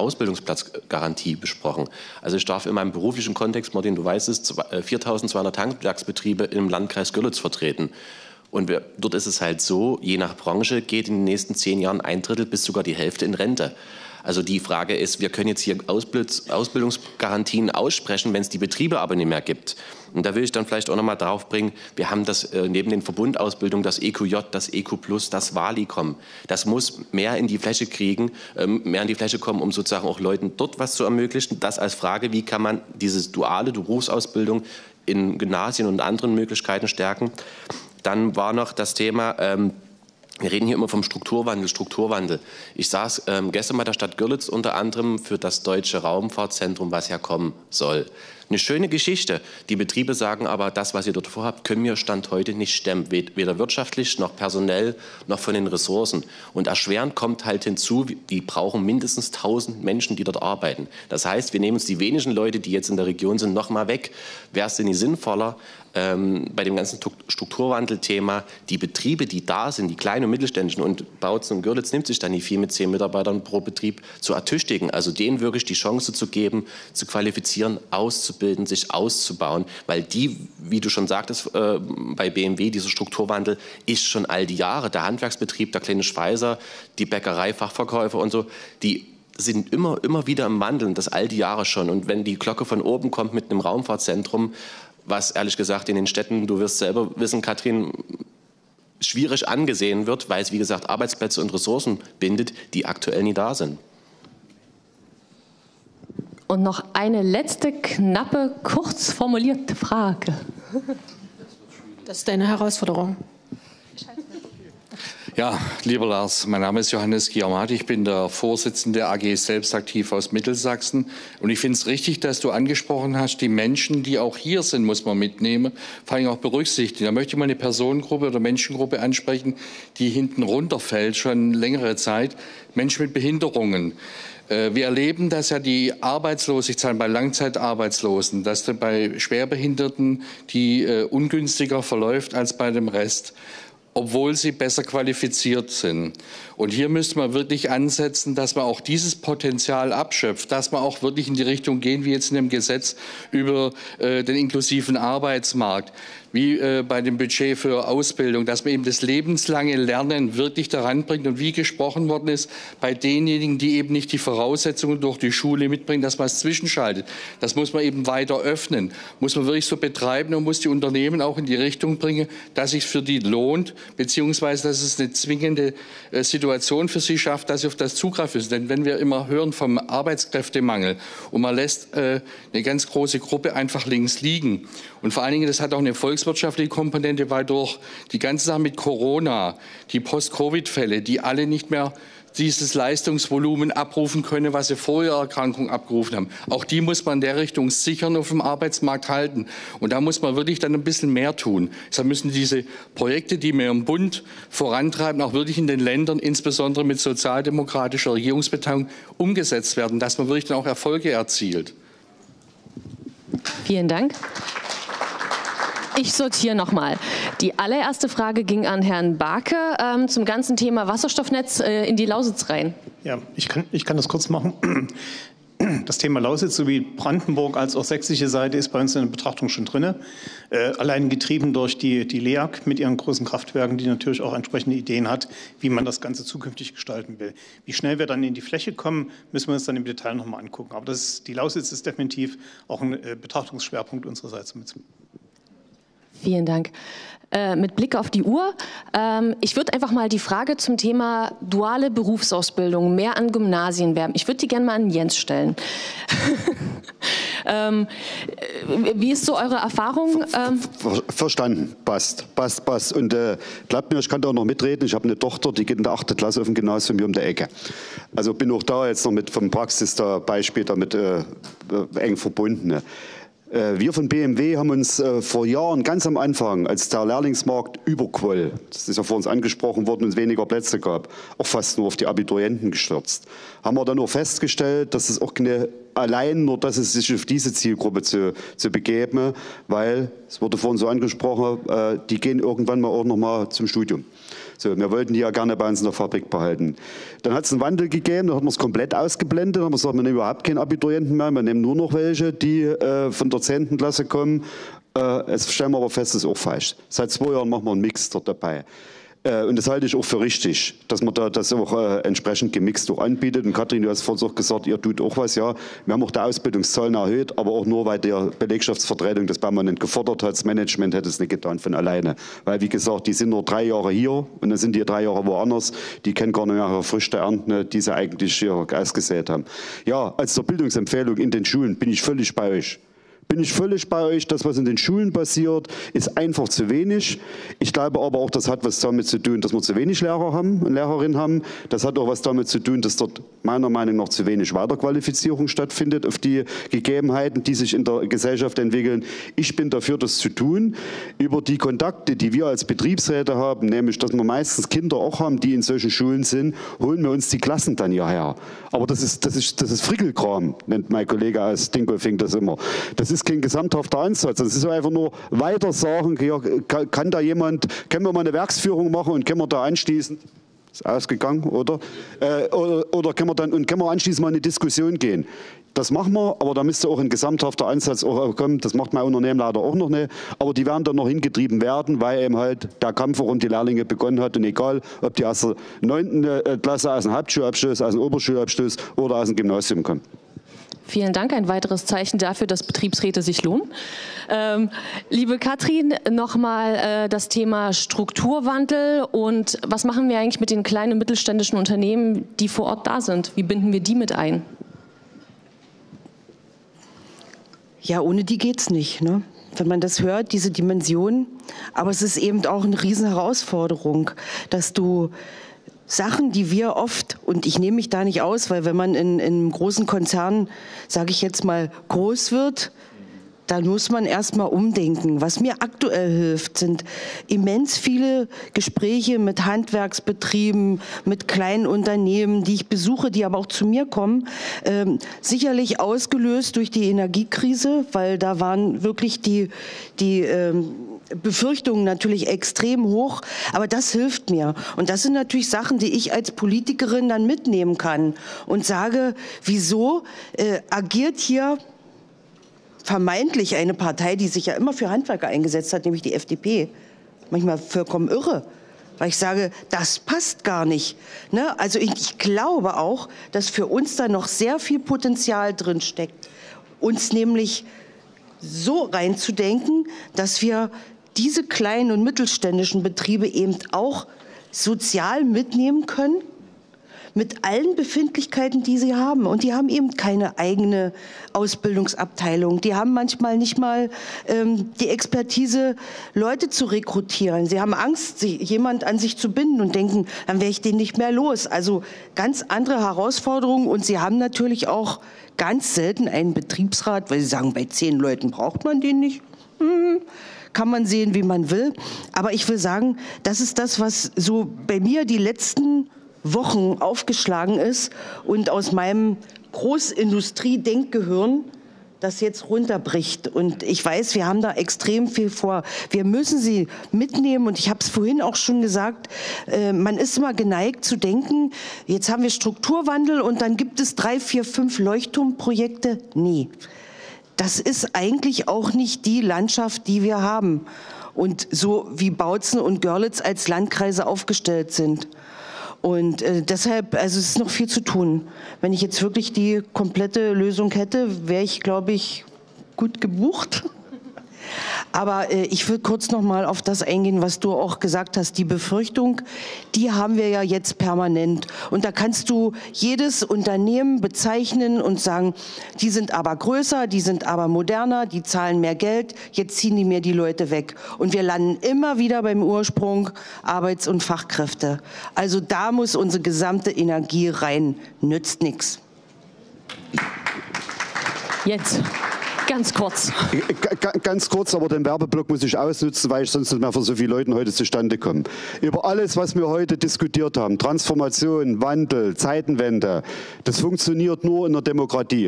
J: Ausbildungsplatzgarantie besprochen. Also ich darf in meinem beruflichen Kontext Kontext, Martin, du weißt es, 4200 äh, Tankwerksbetriebe im Landkreis Görlitz vertreten. Und wir, dort ist es halt so, je nach Branche geht in den nächsten zehn Jahren ein Drittel bis sogar die Hälfte in Rente. Also die Frage ist, wir können jetzt hier Ausbildungsgarantien aussprechen, wenn es die Betriebe aber nicht mehr gibt. Und da will ich dann vielleicht auch noch mal drauf bringen, wir haben das äh, neben den Verbundausbildungen, das EQJ, das EQ Plus, das Walicom. Das muss mehr in die Fläche kriegen, ähm, mehr in die Fläche kommen, um sozusagen auch Leuten dort was zu ermöglichen. Das als Frage, wie kann man diese duale Berufsausbildung in Gymnasien und anderen Möglichkeiten stärken. Dann war noch das Thema, ähm, wir reden hier immer vom Strukturwandel, Strukturwandel. Ich saß ähm, gestern bei der Stadt Görlitz unter anderem für das Deutsche Raumfahrtzentrum, was ja kommen soll. Eine schöne Geschichte. Die Betriebe sagen aber, das, was ihr dort vorhabt, können wir Stand heute nicht stemmen. Weder wirtschaftlich noch personell noch von den Ressourcen. Und erschwerend kommt halt hinzu, die brauchen mindestens 1000 Menschen, die dort arbeiten. Das heißt, wir nehmen uns die wenigen Leute, die jetzt in der Region sind, noch mal weg. Wäre es denn nicht sinnvoller, ähm, bei dem ganzen Strukturwandelthema die Betriebe, die da sind, die kleinen und mittelständischen und Bautzen und Görlitz nimmt sich da nicht viel mit zehn Mitarbeitern pro Betrieb zu ertüchtigen. Also denen wirklich die Chance zu geben, zu qualifizieren, auszubilden, sich auszubauen, weil die, wie du schon sagtest, äh, bei BMW, dieser Strukturwandel ist schon all die Jahre. Der Handwerksbetrieb, der kleine Schweißer, die Bäckerei, Fachverkäufer und so, die sind immer, immer wieder im Wandeln, das all die Jahre schon. Und wenn die Glocke von oben kommt mit einem Raumfahrtzentrum, was ehrlich gesagt in den Städten, du wirst selber wissen, Kathrin, schwierig angesehen wird, weil es, wie gesagt, Arbeitsplätze und Ressourcen bindet, die aktuell nie da sind.
A: Und noch eine letzte, knappe, kurz formulierte Frage.
K: Das ist eine Herausforderung.
L: Ja, lieber Lars, mein Name ist Johannes Giamat. Ich bin der Vorsitzende der AG Selbstaktiv aus Mittelsachsen. Und ich finde es richtig, dass du angesprochen hast, die Menschen, die auch hier sind, muss man mitnehmen, vor allem auch berücksichtigen. Da möchte ich mal eine Personengruppe oder Menschengruppe ansprechen, die hinten runterfällt, schon längere Zeit. Menschen mit Behinderungen. Äh, wir erleben, dass ja die Arbeitslosigkeit bei Langzeitarbeitslosen, dass bei Schwerbehinderten die äh, ungünstiger verläuft als bei dem Rest obwohl sie besser qualifiziert sind. Und hier müsste man wirklich ansetzen, dass man auch dieses Potenzial abschöpft, dass man auch wirklich in die Richtung gehen, wie jetzt in dem Gesetz über äh, den inklusiven Arbeitsmarkt, wie äh, bei dem Budget für Ausbildung, dass man eben das lebenslange Lernen wirklich daran bringt und wie gesprochen worden ist, bei denjenigen, die eben nicht die Voraussetzungen durch die Schule mitbringen, dass man es zwischenschaltet. Das muss man eben weiter öffnen, muss man wirklich so betreiben und muss die Unternehmen auch in die Richtung bringen, dass es für die lohnt, beziehungsweise dass es eine zwingende äh, Situation für sie schafft, dass sie auf das zugreifen. Denn wenn wir immer hören vom Arbeitskräftemangel und man lässt äh, eine ganz große Gruppe einfach links liegen und vor allen Dingen, das hat auch eine volkswirtschaftliche Komponente, weil durch die ganze Sache mit Corona, die Post-Covid-Fälle, die alle nicht mehr dieses Leistungsvolumen abrufen können, was sie vor ihrer Erkrankung abgerufen haben. Auch die muss man in der Richtung sichern auf dem Arbeitsmarkt halten. Und da muss man wirklich dann ein bisschen mehr tun. Deshalb müssen diese Projekte, die wir im Bund vorantreiben, auch wirklich in den Ländern, insbesondere mit sozialdemokratischer Regierungsbeteiligung, umgesetzt werden, dass man wirklich dann auch Erfolge erzielt.
A: Vielen Dank. Ich sortiere nochmal. Die allererste Frage ging an Herrn Barke ähm, zum ganzen Thema Wasserstoffnetz äh, in die Lausitz rein.
D: Ja, ich kann, ich kann das kurz machen. Das Thema Lausitz sowie Brandenburg als auch sächsische Seite ist bei uns in der Betrachtung schon drin. Äh, allein getrieben durch die, die LEAG mit ihren großen Kraftwerken, die natürlich auch entsprechende Ideen hat, wie man das Ganze zukünftig gestalten will. Wie schnell wir dann in die Fläche kommen, müssen wir uns dann im Detail nochmal angucken. Aber das ist, die Lausitz ist definitiv auch ein äh, Betrachtungsschwerpunkt unsererseits.
A: Vielen Dank. Äh, mit Blick auf die Uhr, ähm, ich würde einfach mal die Frage zum Thema duale Berufsausbildung mehr an Gymnasien werben. Ich würde die gerne mal an Jens stellen. <laughs> ähm, äh, wie ist so eure Erfahrung?
E: Ähm Ver verstanden, passt, passt, passt. Und äh, glaubt mir, ich kann da auch noch mitreden. Ich habe eine Tochter, die geht in der 8. Klasse auf dem Gymnasium hier um der Ecke. Also bin auch da jetzt noch mit vom Praxis da Beispiel damit äh, eng verbunden. Ne? Äh, wir von BMW haben uns äh, vor Jahren, ganz am Anfang, als der Lehrlingsmarkt überquoll, das ist ja vor uns angesprochen worden und es weniger Plätze gab, auch fast nur auf die Abiturienten gestürzt, haben wir dann nur festgestellt, dass es auch keine, allein nur, dass es sich auf diese Zielgruppe zu, zu begeben, weil, es wurde vorhin so angesprochen, äh, die gehen irgendwann mal auch noch mal zum Studium. So, wir wollten die ja gerne bei uns in der Fabrik behalten. Dann hat es einen Wandel gegeben, da hat man es komplett ausgeblendet, dann haben wir gesagt, wir nehmen überhaupt keine Abiturienten mehr, wir nehmen nur noch welche, die äh, von der 10. Klasse kommen. Äh, jetzt stellen wir aber fest, das ist auch falsch. Seit zwei Jahren machen wir einen Mix dort dabei. Äh, und das halte ich auch für richtig, dass man da das auch äh, entsprechend gemixt auch anbietet. Und Kathrin, du hast vorhin auch gesagt, ihr tut auch was, ja. Wir haben auch die Ausbildungszahlen erhöht, aber auch nur, weil der Belegschaftsvertretung das permanent gefordert hat. Das Management hätte es nicht getan von alleine. Weil, wie gesagt, die sind nur drei Jahre hier und dann sind die drei Jahre woanders. Die können gar nicht mehr Früchte ernten, ne, die sie eigentlich hier ausgesät haben. Ja, als der Bildungsempfehlung in den Schulen bin ich völlig bei euch bin ich völlig bei euch. Das, was in den Schulen passiert, ist einfach zu wenig. Ich glaube aber auch, das hat was damit zu tun, dass wir zu wenig Lehrer haben und Lehrerinnen haben. Das hat auch was damit zu tun, dass dort meiner Meinung nach zu wenig Weiterqualifizierung stattfindet auf die Gegebenheiten, die sich in der Gesellschaft entwickeln. Ich bin dafür, das zu tun. Über die Kontakte, die wir als Betriebsräte haben, nämlich, dass wir meistens Kinder auch haben, die in solchen Schulen sind, holen wir uns die Klassen dann hierher. Aber das ist, das ist, das ist Frickelkram, nennt mein Kollege aus Dingolfing das immer. Das ist kein gesamthafter Ansatz. Das ist einfach nur weiter sagen, kann, da jemand, können wir mal eine Werksführung machen und können wir da anschließend ist ausgegangen, oder? Äh, oder, oder können wir dann und können wir anschließend mal in eine Diskussion gehen? Das machen wir, aber da müsste auch ein gesamthafter Ansatz auch kommen. Das macht mein Unternehmen leider auch noch nicht. Aber die werden dann noch hingetrieben werden, weil eben halt der Kampf um die Lehrlinge begonnen hat. Und egal, ob die aus der 9. Äh, Klasse, aus dem Hauptschulabschluss, aus dem Oberschulabschluss oder aus dem Gymnasium kommen.
A: Vielen Dank. Ein weiteres Zeichen dafür, dass Betriebsräte sich lohnen. Ähm, liebe Katrin, nochmal äh, das Thema Strukturwandel und was machen wir eigentlich mit den kleinen mittelständischen Unternehmen, die vor Ort da sind? Wie binden wir die mit ein?
C: Ja, ohne die geht's nicht. Ne? Wenn man das hört, diese Dimension. Aber es ist eben auch eine Riesenherausforderung, dass du Sachen, die wir oft, und ich nehme mich da nicht aus, weil wenn man in, in einem großen Konzern, sage ich jetzt mal, groß wird, dann muss man erstmal umdenken. Was mir aktuell hilft, sind immens viele Gespräche mit Handwerksbetrieben, mit kleinen Unternehmen, die ich besuche, die aber auch zu mir kommen. Ähm, sicherlich ausgelöst durch die Energiekrise, weil da waren wirklich die, die ähm, Befürchtungen natürlich extrem hoch, aber das hilft mir. Und das sind natürlich Sachen, die ich als Politikerin dann mitnehmen kann und sage, wieso äh, agiert hier vermeintlich eine Partei, die sich ja immer für Handwerker eingesetzt hat, nämlich die FDP, manchmal vollkommen irre. Weil ich sage, das passt gar nicht. Ne? Also ich, ich glaube auch, dass für uns da noch sehr viel Potenzial drin steckt. Uns nämlich so reinzudenken, dass wir diese kleinen und mittelständischen Betriebe eben auch sozial mitnehmen können mit allen Befindlichkeiten, die sie haben. Und die haben eben keine eigene Ausbildungsabteilung. Die haben manchmal nicht mal ähm, die Expertise, Leute zu rekrutieren. Sie haben Angst, sie, jemand an sich zu binden und denken, dann wäre ich den nicht mehr los. Also ganz andere Herausforderungen. Und sie haben natürlich auch ganz selten einen Betriebsrat, weil sie sagen, bei zehn Leuten braucht man den nicht. Hm kann man sehen, wie man will. Aber ich will sagen, das ist das, was so bei mir die letzten Wochen aufgeschlagen ist und aus meinem Großindustrie-Denkgehirn das jetzt runterbricht. Und ich weiß, wir haben da extrem viel vor. Wir müssen sie mitnehmen. Und ich habe es vorhin auch schon gesagt, äh, man ist immer geneigt zu denken, jetzt haben wir Strukturwandel und dann gibt es drei, vier, fünf Leuchtturmprojekte. Nee, das ist eigentlich auch nicht die Landschaft, die wir haben. Und so wie Bautzen und Görlitz als Landkreise aufgestellt sind. Und äh, deshalb, also es ist noch viel zu tun. Wenn ich jetzt wirklich die komplette Lösung hätte, wäre ich, glaube ich, gut gebucht. Aber äh, ich will kurz noch mal auf das eingehen, was du auch gesagt hast. Die Befürchtung, die haben wir ja jetzt permanent. Und da kannst du jedes Unternehmen bezeichnen und sagen, die sind aber größer, die sind aber moderner, die zahlen mehr Geld, jetzt ziehen die mir die Leute weg. Und wir landen immer wieder beim Ursprung Arbeits- und Fachkräfte. Also da muss unsere gesamte Energie rein. Nützt nichts.
A: Jetzt. Ganz kurz.
E: Ganz kurz, aber den Werbeblock muss ich ausnutzen, weil ich sonst nicht mehr für so viele Leute heute zustande komme. Über alles, was wir heute diskutiert haben, Transformation, Wandel, Zeitenwende, das funktioniert nur in der Demokratie.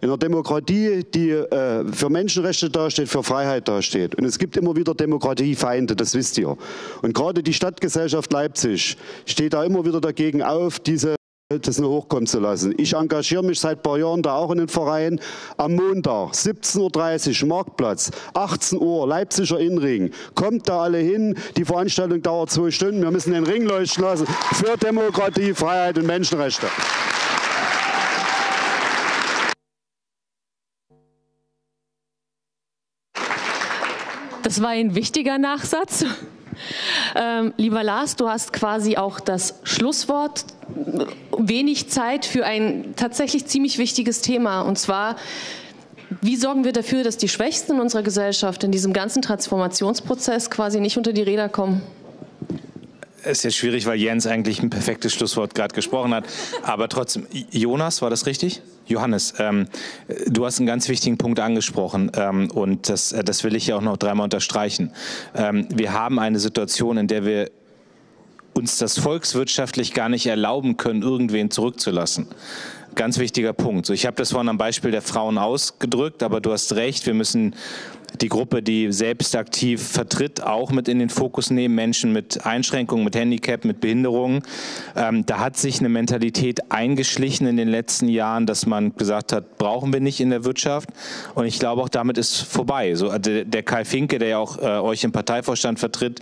E: In einer Demokratie, die äh, für Menschenrechte dasteht, für Freiheit dasteht. Und es gibt immer wieder Demokratiefeinde, das wisst ihr. Und gerade die Stadtgesellschaft Leipzig steht da immer wieder dagegen auf, diese das nur hochkommen zu lassen. Ich engagiere mich seit ein paar Jahren da auch in den Verein. Am Montag, 17.30 Uhr, Marktplatz, 18 Uhr, Leipziger Innenring. Kommt da alle hin. Die Veranstaltung dauert zwei Stunden. Wir müssen den Ring leuchten lassen für Demokratie, Freiheit und Menschenrechte.
A: Das war ein wichtiger Nachsatz. Ähm, lieber Lars, du hast quasi auch das Schlusswort. Wenig Zeit für ein tatsächlich ziemlich wichtiges Thema. Und zwar, Wie sorgen wir dafür, dass die Schwächsten in unserer Gesellschaft in diesem ganzen Transformationsprozess quasi nicht unter die Räder kommen?
B: Ist jetzt schwierig, weil Jens eigentlich ein perfektes Schlusswort gerade gesprochen hat. Aber trotzdem, Jonas, war das richtig? Johannes, ähm, du hast einen ganz wichtigen Punkt angesprochen ähm, und das, äh, das will ich ja auch noch dreimal unterstreichen. Ähm, wir haben eine Situation, in der wir uns das volkswirtschaftlich gar nicht erlauben können, irgendwen zurückzulassen. Ganz wichtiger Punkt. So, ich habe das vorhin am Beispiel der Frauen ausgedrückt, aber du hast recht, wir müssen die Gruppe, die selbst aktiv vertritt, auch mit in den Fokus nehmen, Menschen mit Einschränkungen, mit Handicap, mit Behinderungen. Ähm, da hat sich eine Mentalität eingeschlichen in den letzten Jahren, dass man gesagt hat, brauchen wir nicht in der Wirtschaft. Und ich glaube auch damit ist vorbei. So, der, der Kai Finke, der ja auch äh, euch im Parteivorstand vertritt,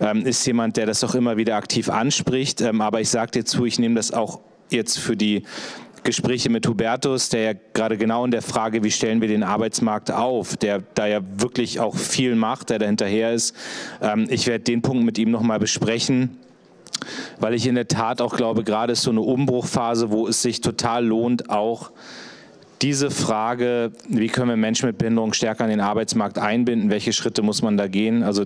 B: ähm, ist jemand, der das auch immer wieder aktiv anspricht. Ähm, aber ich sage dir zu, ich nehme das auch jetzt für die Gespräche mit Hubertus, der ja gerade genau in der Frage, wie stellen wir den Arbeitsmarkt auf, der da ja wirklich auch viel macht, der dahinterher ist. Ähm, ich werde den Punkt mit ihm nochmal besprechen weil ich in der Tat auch glaube, gerade ist so eine Umbruchphase, wo es sich total lohnt, auch diese Frage, wie können wir Menschen mit Behinderung stärker an den Arbeitsmarkt einbinden, welche Schritte muss man da gehen, also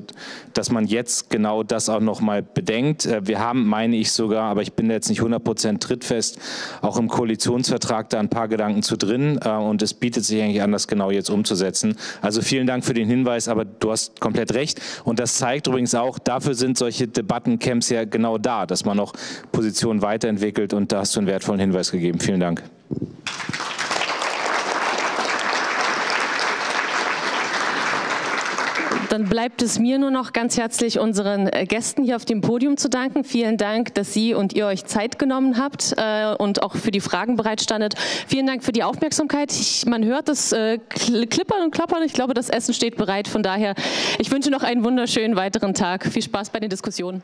B: dass man jetzt genau das auch nochmal bedenkt. Äh, wir haben, meine ich sogar, aber ich bin jetzt nicht 100 Prozent trittfest, auch im Koalitionsvertrag da ein paar Gedanken zu drin äh, und es bietet sich eigentlich an, das genau jetzt umzusetzen. Also vielen Dank für den Hinweis, aber du hast komplett recht und das zeigt übrigens auch, dafür sind solche Debattencamps ja genau da, dass man noch Positionen weiterentwickelt und da hast du einen wertvollen Hinweis gegeben. Vielen Dank.
A: Dann bleibt es mir nur noch ganz herzlich unseren äh, Gästen hier auf dem Podium zu danken. Vielen Dank, dass Sie und ihr euch Zeit genommen habt äh, und auch für die Fragen bereitstandet. Vielen Dank für die Aufmerksamkeit. Ich, man hört das äh, Klippern und Klappern. Ich glaube, das Essen steht bereit. Von daher, ich wünsche noch einen wunderschönen weiteren Tag. Viel Spaß bei den Diskussionen.